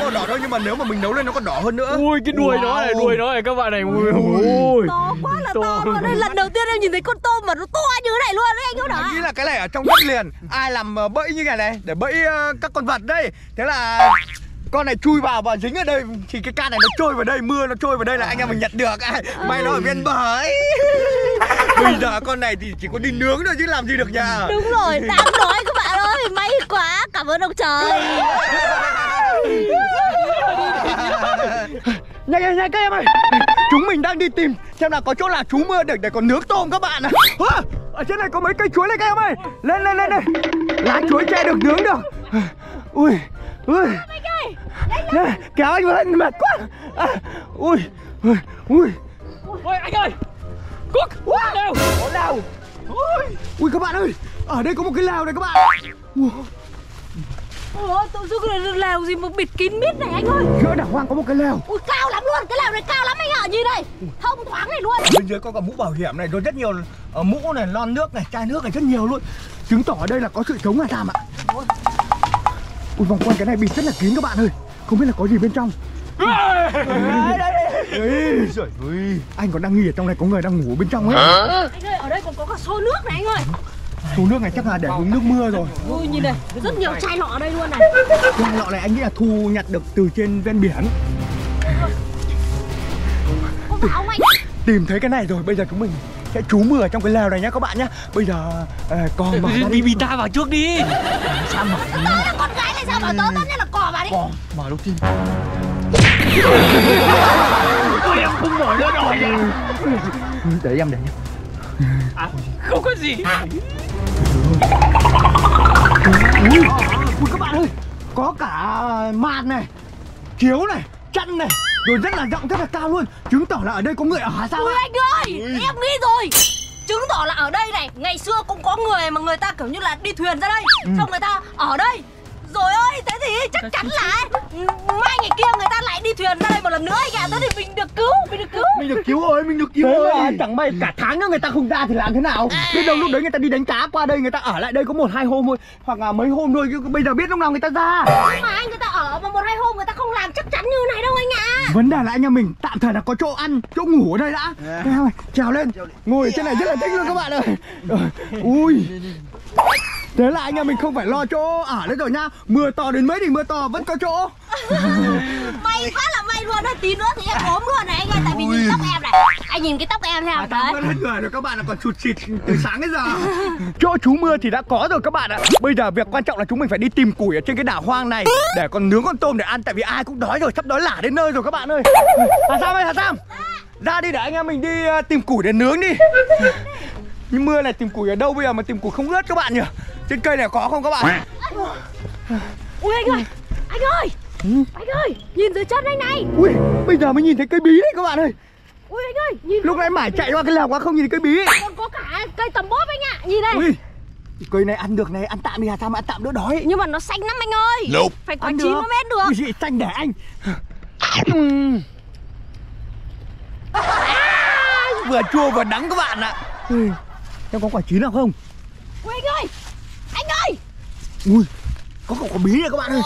Có đỏ đâu nhưng mà nếu mà mình nấu lên nó còn đỏ hơn nữa. Ui cái đuôi nó này, đuôi nó này các bạn này. Ui. To quá là to To. luôn. Đây lần đầu tiên em nhìn thấy con tôm mà nó to như thế này luôn đấy anh Anh đỏ nghĩ là cái này ở trong đất liền. Ai làm ờ, bẫy như này này Để bẫy ờ, các con vật đây. Thế là con này chui vào và dính ở đây. Thì cái can này nó trôi vào đây Mưa nó trôi vào đây là anh em mình nhặt được. À, May nó ở bên bờ ấy. Bây giờ con này thì chỉ có đi nướng thôi chứ làm gì được nhà Đúng rồi, đang đói các bạn ơi May quá, cảm ơn ông trời. Nhanh nhanh nhanh các em ơi Chúng mình đang đi tìm. Xem là có chỗ là trú mưa để, để còn nướng tôm các bạn à. à Ở trên này có mấy cây chuối này các em ơi. Lên lên lên lên Lá chuối che được nướng được. Ui Ui. Kéo anh lên mệt quá. À, Ui Ui Ui. Ôi anh ơi. Cúc. Wow. Có lào Ui. Ui các bạn ơi. Ở đây có một cái lào này các bạn Ui, Ủa, tự dưng là lèo gì mà bịt kín mít này anh ơi. Giữa đảo hoang có một cái lào Ui, cao lắm luôn, cái lèo này cao lắm anh ạ Nhìn đây, thông thoáng này luôn. Bên dưới có cả mũ bảo hiểm này Rồi rất nhiều ờ, mũ này, lon nước này, chai nước này rất nhiều luôn. Chứng tỏ ở đây là có sự chống là Sam ạ. Ui vòng quanh cái này bịt rất là kín các bạn ơi. Không biết là có gì bên trong. Ê, giời ơi. Anh còn đang nghi ở trong này có người đang ngủ bên trong ấy. Anh ơi, ở đây còn có cả xô nước này anh ơi Số nước này chắc là để uống nước mưa rồi. Ui, nhìn này, rất nhiều chai lọ ở đây luôn này. Chai lọ này anh nghĩ là thu nhặt được từ trên ven biển. Ông anh. Tìm thấy cái này rồi bây giờ chúng mình sẽ trú mưa ở trong cái lều này nhá các bạn nhá. Bây giờ ờ, con mở ra Đi đi. bị ta vào trước đi. Sao mở Tớ là con gái này sao mà tớ tốt nhất là cỏ vào đi? Con mở lúc tim Ôi em không mở nữa rồi. Để em để em À, không có gì. Ui, ui các bạn ơi Có cả màn này Chiếu này Chăn này Rồi rất là rộng rất là cao luôn. Chứng tỏ là ở đây có người ở hả sao Ui anh ơi, em nghĩ rồi. Chứng tỏ là ở đây này Ngày xưa cũng có người mà người ta kiểu như là đi thuyền ra đây. Xong người ta ở đây Rồi ơi, thế thì chắc chắn là Mai ngày kia người ta lại đi thuyền ra đây một lần nữa anh ạ Thế thì mình được cứu, mình được cứu. Mình được cứu rồi, mình được cứu cứu rồi rồi. Chẳng may cả tháng nữa người ta không ra thì làm thế nào? Biết đâu lúc đấy người ta đi đánh cá qua đây Người ta ở lại đây có một hai hôm thôi. Hoặc là mấy hôm thôi chứ bây giờ biết lúc nào người ta ra. Nhưng mà anh người ta ở mà một hai hôm người ta không làm chắc chắn như này đâu anh ạ. Vấn đề là anh em mình tạm thời là có chỗ ăn, chỗ ngủ ở đây đã. Yeah. Thế thôi, Trèo lên, ngồi trên này rất là thích luôn các bạn ơi. Ui Thế là anh em mình không phải lo chỗ ở nữa rồi nha. Mưa to đến mấy thì mưa to vẫn có chỗ. May quá là may luôn đấy Tí nữa thì em ốm luôn này anh ơi Tại vì nhìn tóc em này. Anh nhìn cái tóc em theo À, ta đấy hết người rồi các bạn là còn sụt xịt từ sáng đến giờ. Chỗ trú mưa thì đã có rồi các bạn ạ. Bây giờ việc quan trọng là chúng mình phải đi tìm củi ở trên cái đảo hoang này Để còn nướng con tôm để ăn Tại vì ai cũng đói rồi, sắp đói lả đến nơi rồi các bạn ơi. Hà Sam ơi Hà Sam Ra đi để anh em mình đi ờ, tìm củi để nướng đi. Nhưng mưa này tìm củi ở đâu bây giờ mà tìm củi không ướt các bạn nhỉ Trên cây này có không các bạn? Ui anh ơi! Anh ơi! Anh ơi! Nhìn dưới chân anh này! Ui bây giờ mới nhìn thấy cây bí đấy các bạn ơi. Ui anh ơi! Nhìn Lúc nãy mải chạy qua cái lèo quá không nhìn thấy cây bí còn có cả cây tầm bóp anh ạ. Nhìn đây Ui Cây này ăn được này, ăn tạm đi Hà Sam ăn tạm đỡ đói? Nhưng mà nó xanh lắm anh ơi. Phải có chín mới ăn được. Ui gì xanh để anh. Vừa chua vừa đắng các bạn ạ. Ui, Em có quả chín nào không? Ui anh ơi Anh ơi! Ui Có quả bí này các bạn ơi.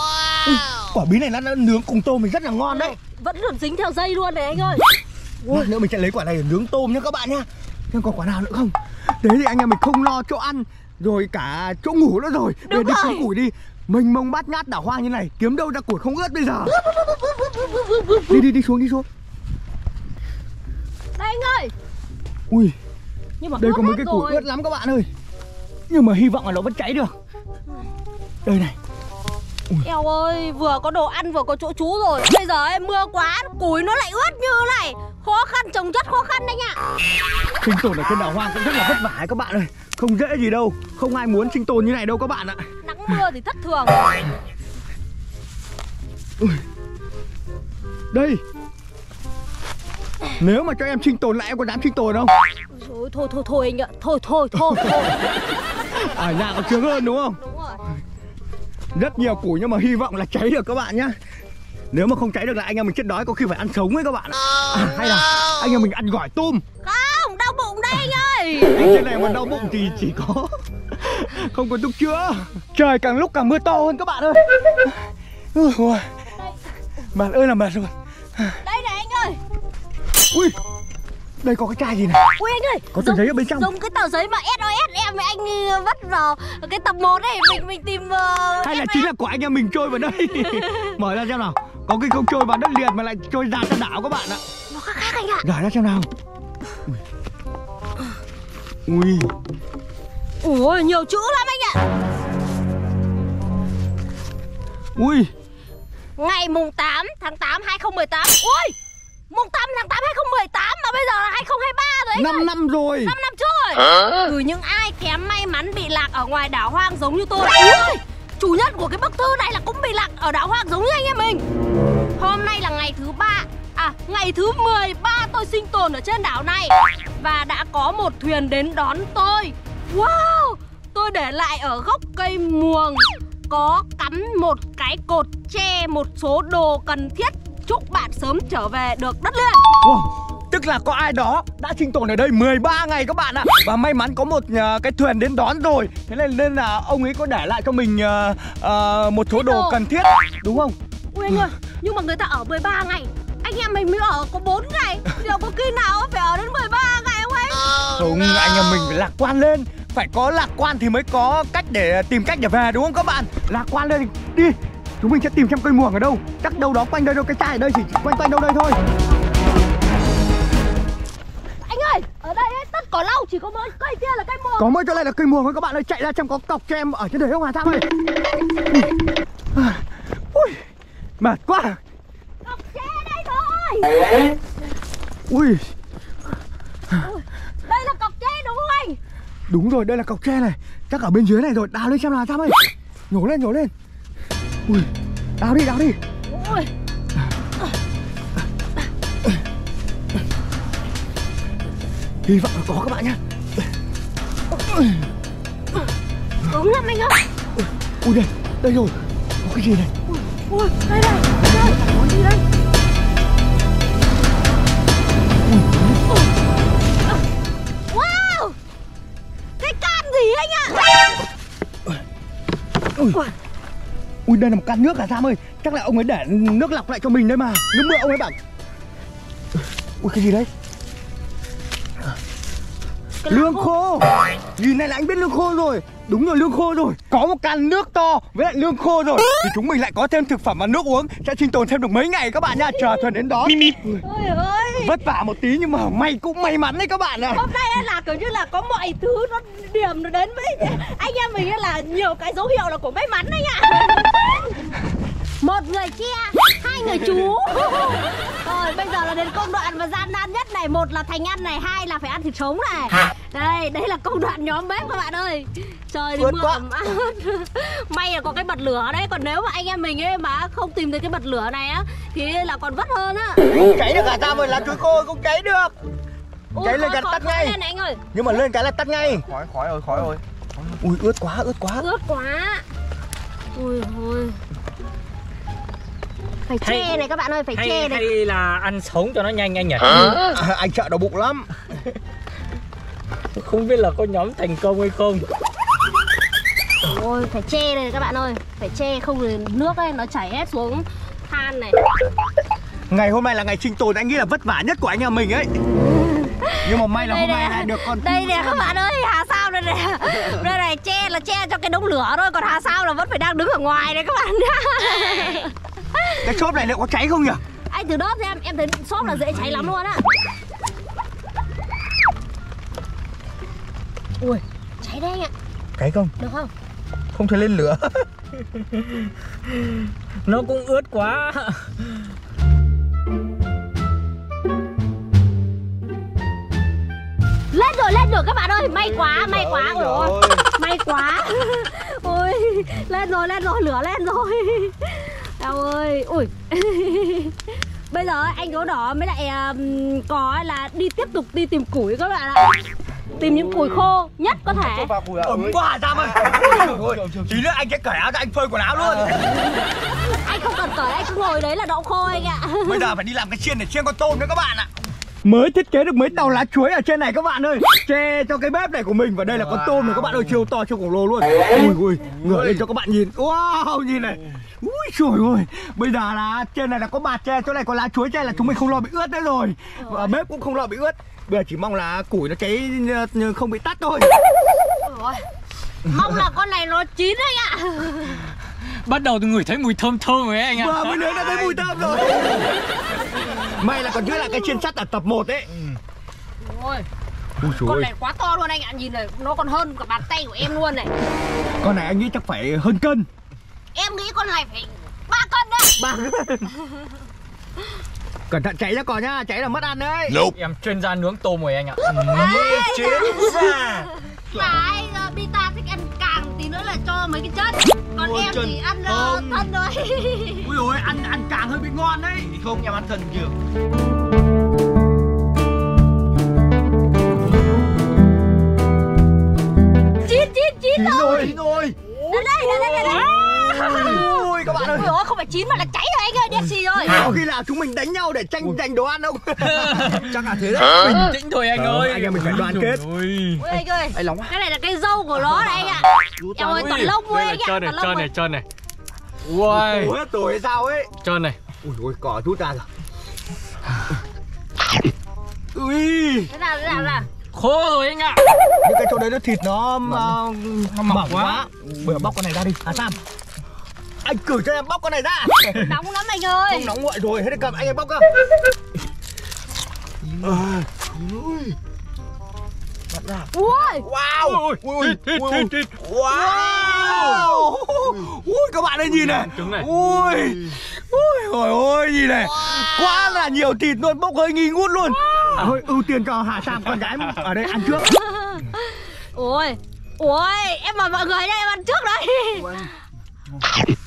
Ui, Quả bí này nó, nó nướng cùng tôm mình rất là ngon đấy. Vẫn còn dính theo dây luôn này anh ơi. Lát nữa mình sẽ lấy quả này để nướng tôm nhá các bạn nhá. Còn quả nào nữa không? Thế thì anh em mình không lo chỗ ăn Rồi cả chỗ ngủ nữa rồi. Đúng đi rồi. kiếm củi đi. Mình mông bát ngát đảo hoang như này Kiếm đâu ra củi không ướt bây giờ. Đi đi đi xuống đi xuống. Đây anh ơi! Ui. Nhưng mà Đây có mấy cái củi ướt lắm các bạn ơi Nhưng mà hy vọng là nó vẫn cháy được. Đây này. Eo ơi, vừa có đồ ăn vừa có chỗ trú rồi. Bây giờ em mưa quá, củi nó lại ướt như này. Khó khăn, trồng chất khó khăn anh ạ Sinh tồn ở trên đảo hoang cũng rất là vất vả ấy các bạn ơi. Không dễ gì đâu. Không ai muốn sinh tồn như này đâu các bạn ạ. Nắng mưa thì thất thường. Đây Nếu mà cho em sinh tồn lại em có dám sinh tồn không? Ôi, thôi thôi thôi anh ạ. Thôi thôi thôi thôi. Ở nhà còn sướng hơn đúng không? Đúng rồi. Rất nhiều củi nhưng mà hy vọng là cháy được các bạn nhá. Nếu mà không cháy được là anh em mình chết đói có khi phải ăn sống ấy các bạn. Ạ à, Hay là anh em mình ăn gỏi tôm. Không, đau bụng đây anh ơi. Đi trên này mà đau bụng thì chỉ có Không có thuốc chữa. Trời càng lúc càng mưa to hơn các bạn ơi. Ui. Bạn ơi là mệt rồi. Đây này anh ơi Ui Đây có cái chai gì này? Ui anh ơi Có tờ dùng- giấy ở bên trong. Dùng cái tờ giấy mà SOS em với anh ờ, vất vào cái tập 1 ấy Mình mình tìm uh, Hay là chính là của anh em mình trôi vào đây. Mở ra xem nào. Có cái không trôi vào đất liền mà lại trôi ra trên đảo các bạn ạ. Nó khác khác anh ạ. Giải ra xem nào. Ui. Ui. Ui nhiều chữ lắm anh ạ. Ui. Ngày mùng 8 tháng 8 2018 Ui 8 tháng 8 2018 mà bây giờ là 2023 rồi anh 5 năm rồi. 5 năm trước rồi. Ừ những ai kém may mắn bị lạc ở ngoài đảo hoang giống như tôi? Ui Chủ nhân của cái bức thư này là cũng bị lạc ở đảo hoang giống như anh em mình. Hôm nay là ngày thứ ba À ngày thứ 13 tôi sinh tồn ở trên đảo này. Và đã có một thuyền đến đón tôi. Wow Tôi để lại ở gốc cây muồng. Có cắm một cái cột tre Một số đồ cần thiết Chúc bạn sớm trở về được đất liền. Wow. Tức là có ai đó đã sinh tồn ở đây 13 ngày các bạn ạ. Và may mắn có một ờ, cái thuyền đến đón rồi. Thế nên, nên là ông ấy có để lại cho mình ờ, ờ, một số đồ cần thiết Đúng không? Ui anh ơi, nhưng mà người ta ở 13 ngày. Anh em mình mới ở có 4 ngày. Liệu có khi nào phải ở đến 13 ngày không anh? Không, anh em mình phải lạc quan lên. Phải có lạc quan thì mới có cách để tìm cách để về đúng không các bạn? Lạc quan lên đi Chúng mình sẽ tìm xem cây muồng ở đâu. Chắc đâu đó quanh đây đâu, cái chai ở đây chỉ quanh quanh đâu đây thôi. Anh ơi, ở đây ấy, tất cỏ lau chỉ có mỗi cây kia là cây muồng. Có mỗi chỗ này là cây muồng thôi các bạn ơi Chạy ra xem có cọc cho em ở trên đấy không Hà Tham ơi Ui. Mệt quá. Cọc tre đây thôi Ui. Đây là cọc tre đúng không anh? Đúng rồi đây là cọc tre này. Chắc ở bên dưới này rồi Đào lên xem nào Hà Tham ơi Nhổ lên nhổ lên Ui Đào đi đào đi. Ui Hy vọng là có các bạn nhá. Đúng lắm anh ơi Ui đây Đây rồi. Có cái gì này? Ui, đây này, đây, có gì đây? Wow! Cái can gì anh ạ? Ui Ui, đây là một can nước Hà Sam ơi. Chắc là ông ấy để nước lọc lại cho mình đây mà. Lúc bữa ông ấy bảo. Ui, cái gì đấy? Lương khô. Nhìn này là anh biết lương khô rồi. Đúng rồi lương khô rồi. Có một can nước to với lại lương khô rồi. Thì chúng mình lại có thêm thực phẩm và nước uống Sẽ sinh tồn thêm được mấy ngày các bạn nha. Chờ thuyền đến đó. Ôi ơi. Vất vả một tí nhưng mà may cũng may mắn đấy các bạn ạ. Hôm nay ấy là kiểu như là có mọi thứ nó điểm nó đến với anh em mình ấy là nhiều cái dấu hiệu là của may mắn anh ạ Một người che, hai người chú Rồi bây giờ là đến công đoạn và gian nan nhất này. Một là thành ăn này, hai là phải ăn thịt sống này. Đây, đây là công đoạn nhóm bếp các bạn ơi. Trời thì mưa quá. ẩm May là có cái bật lửa đấy Còn nếu mà anh em mình ấy mà không tìm thấy cái bật lửa này á Thì là còn vất hơn á. Cháy được Hà Tham ơi lá chuối khô không cháy được. Ui, Cháy lên gần tắt ngay. lên này anh ơi. Nhưng mà lên cái là tắt ngay. Khói khói rồi khói rồi Ui ướt quá ướt quá. Ướt quá. Ui ôi phải Hay- che này các bạn ơi phải che hay, này. hay là ăn sống cho nó nhanh anh nhỉ? À, Anh sợ đau bụng lắm. Không biết là có nhóm thành công hay không. Ôi phải che này các bạn ơi. Phải che không thì nước ấy nó chảy hết xuống than này. Ngày hôm nay là ngày sinh tồn anh nghĩ là vất vả nhất của anh em mình ấy. Nhưng mà may là hôm nay lại được con đây nè các bạn ơi hà sao đây nè. Đây này che là che cho cái đống lửa thôi còn hà sao là vẫn phải đang đứng ở ngoài đấy các bạn nhá Cái xốp này liệu có cháy không nhỉ? anh thử đốt xem em thấy xốp là dễ cháy lắm luôn á. Ui cháy đấy anh ạ. Cháy không? được không? Không thể lên lửa. Nó cũng ướt quá. Lên rồi lên rồi các bạn ơi. May quá may quá. ôi ôi may quá. Ôi lên rồi lên rồi lửa lên rồi Eo ơi ui. Bây giờ anh gấu đỏ mới lại um, có là đi tiếp tục đi tìm củi các bạn ạ. Tìm những củi khô nhất có thể. Ấm quá ơi. Ôi, Tí nữa anh sẽ cởi áo ra anh phơi quần áo luôn. Anh không cần cởi anh cứ ngồi đấy là đậu khô anh ạ. Bây giờ phải đi làm cái chiên để chiên con tôm nữa các bạn ạ Mới thiết kế được mấy tàu lá chuối ở trên này các bạn ơi. Che cho cái bếp này của mình Và đây là con tôm này các bạn ơi Chiều to chiều khổng lồ luôn. Ui ui Ngửa lên cho các bạn nhìn. Wow nhìn này. Ui trời ơi. Bây giờ là trên này là có bạt che Chỗ này có lá chuối che là chúng mình không lo bị ướt nữa rồi. Và bếp cũng không lo bị ướt. Bây giờ chỉ mong là củi nó cháy ờ, không bị tắt thôi. Ôi, Mong là con này nó chín anh ạ Bắt đầu tôi ngửi thấy mùi thơm thơm rồi ấy anh ạ. Vừa mới nướng đã thấy mùi thơm rồi. May là còn giữ lại cái chiên sắt ở tập 1 ấy. Ôi, Ui con này quá to luôn anh ạ. Nhìn này, nó còn hơn cả bàn tay của em luôn này. Con này anh nghĩ chắc phải hơn cân. Em nghĩ con này phải ba cân đấy. Ba Cẩn thận cháy ra cỏ nhá, cháy là mất ăn đấy. Em chuyên gia nướng tôm rồi anh ạ. Chiến ra Mà anh Bita thích ăn càng tí nữa là cho mấy cái chất. Còn Ôi, em Trần thì ăn uh, không. thân thôi. Ui ôi ăn ăn càng hơi bị ngon đấy. Không em ăn thần nhiều Chín, chín, chín rồi. Chín rồi. Đây đây, đây đây, đây, đây Ui các bạn ơi. Ôi ôi, không phải chín mà là cháy rồi anh ơi, đen xì rồi. Có khi là chúng mình đánh nhau để tranh giành đồ ăn không? Chắc là thế đấy. Bình tĩnh thôi anh ơi anh em mình phải đoàn kết. Ôi. Ôi anh ơi, Anh nóng quá cái này là cái dâu của nó này anh ạ. Em ơi, toàn lông Đây anh này, ạ, trơn này, trơn này, trơn này. Ui, Ủa tuổi hay sao ấy? Trơn này. Ui ôi cỏ rút ra rồi. Ui. Thế nào, thế nào, thế nào? Khô rồi anh ạ. Những cái chỗ đấy nó thịt nó, nó, nó mỏng quá. Bây giờ bóc con này ra đi. À Sam Anh cử cho em bóc con này ra. Nóng lắm anh ơi. Không nóng nguội rồi, hết cầm anh em bóc cơ. Ui, Wow. Ui, Ui. Wow. Ui. Các bạn ơi nhìn này. Trứng này. Ui. Ui ôi ôi nhìn này. Quá là nhiều thịt luôn bốc hơi nghi ngút luôn. Thôi ưu tiên cho Hà Sam con gái ở đây ăn trước. Ui Ui, em mời mọi người đây, em ăn trước đây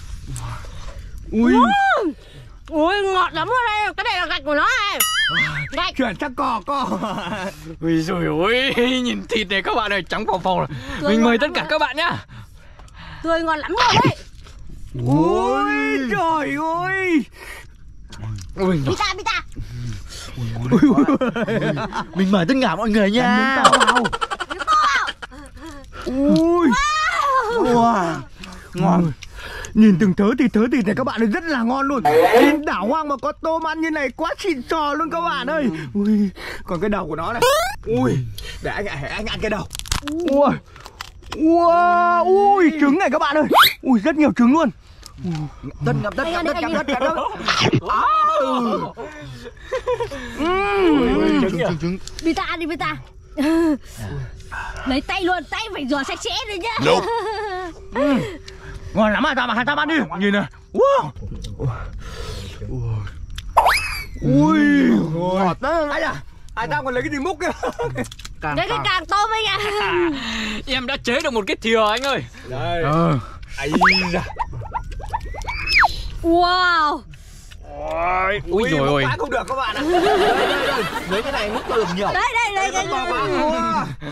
Ui. Ui, ngọt lắm luôn đây, cái này là gạch của nó này. Gạch. Chuyển sang cò cò Ui rồi ôi, nhìn thịt này các bạn ơi, trắng phò Tươi Mình mời tất cả các bạn nhá. Tươi ngon lắm luôn đấy Ui trời ơi. Ui, Bita, bita Mình mời tất cả mọi người nha vào Ui. Wow. Ngon Nhìn từng thớ thịt thớ thịt này các bạn ơi rất là ngon luôn. Trên đảo hoang mà có tôm ăn như này quá xịn sò luôn các bạn ơi. Ui Còn cái đầu của nó này. Ui Để anh anh ăn cái đầu. Ui Wow, ui trứng này các bạn ơi. Ui rất nhiều trứng luôn. Tất ngập tất ngập tất ngập tất ngập. Ừm. trứng trứng Bita ăn đi bita Lấy tay luôn, tay phải rửa sạch sẽ rồi nhá Ngon lắm à ta mà hai ta ăn đi. Nhìn này Wow. Ui. Ngọt đó Ai à Ai ta còn lấy cái gì múc kìa. Càng Đấy cái càng. tôm anh ạ Em đã chế được một cái thìa anh ơi. Đây. Ờ. Ây da. Wow. Ui, ui rồi ôi. quá không được các bạn ạ. Mấy cái này múc to được nhiều. Đây đây đây đây, To quá. Đây.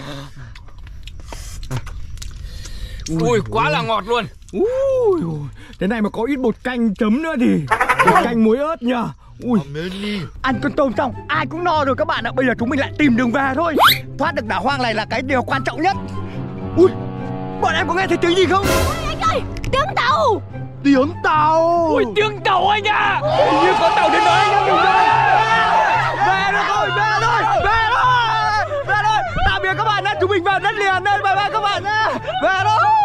Ui, Ui quá là ngọt luôn. Ui, thế này mà có ít bột canh chấm nữa thì bột canh muối ớt nhá Ui, ăn con tôm xong ai cũng no rồi các bạn ạ. Bây giờ chúng mình lại tìm đường về thôi. Thoát được đảo hoang này là cái điều quan trọng nhất. Ui, bọn em có nghe thấy tiếng gì không? Ui anh ơi, tiếng tàu. Tiếng tàu. Ui, tiếng tàu anh ạ. À. Như có tàu đến đó anh em rồi. Về rồi thôi, về rồi, về rồi Về rồi, tạm biệt các bạn ạ Chúng mình vào đất liền đây, bye bye các bạn ạ Battle!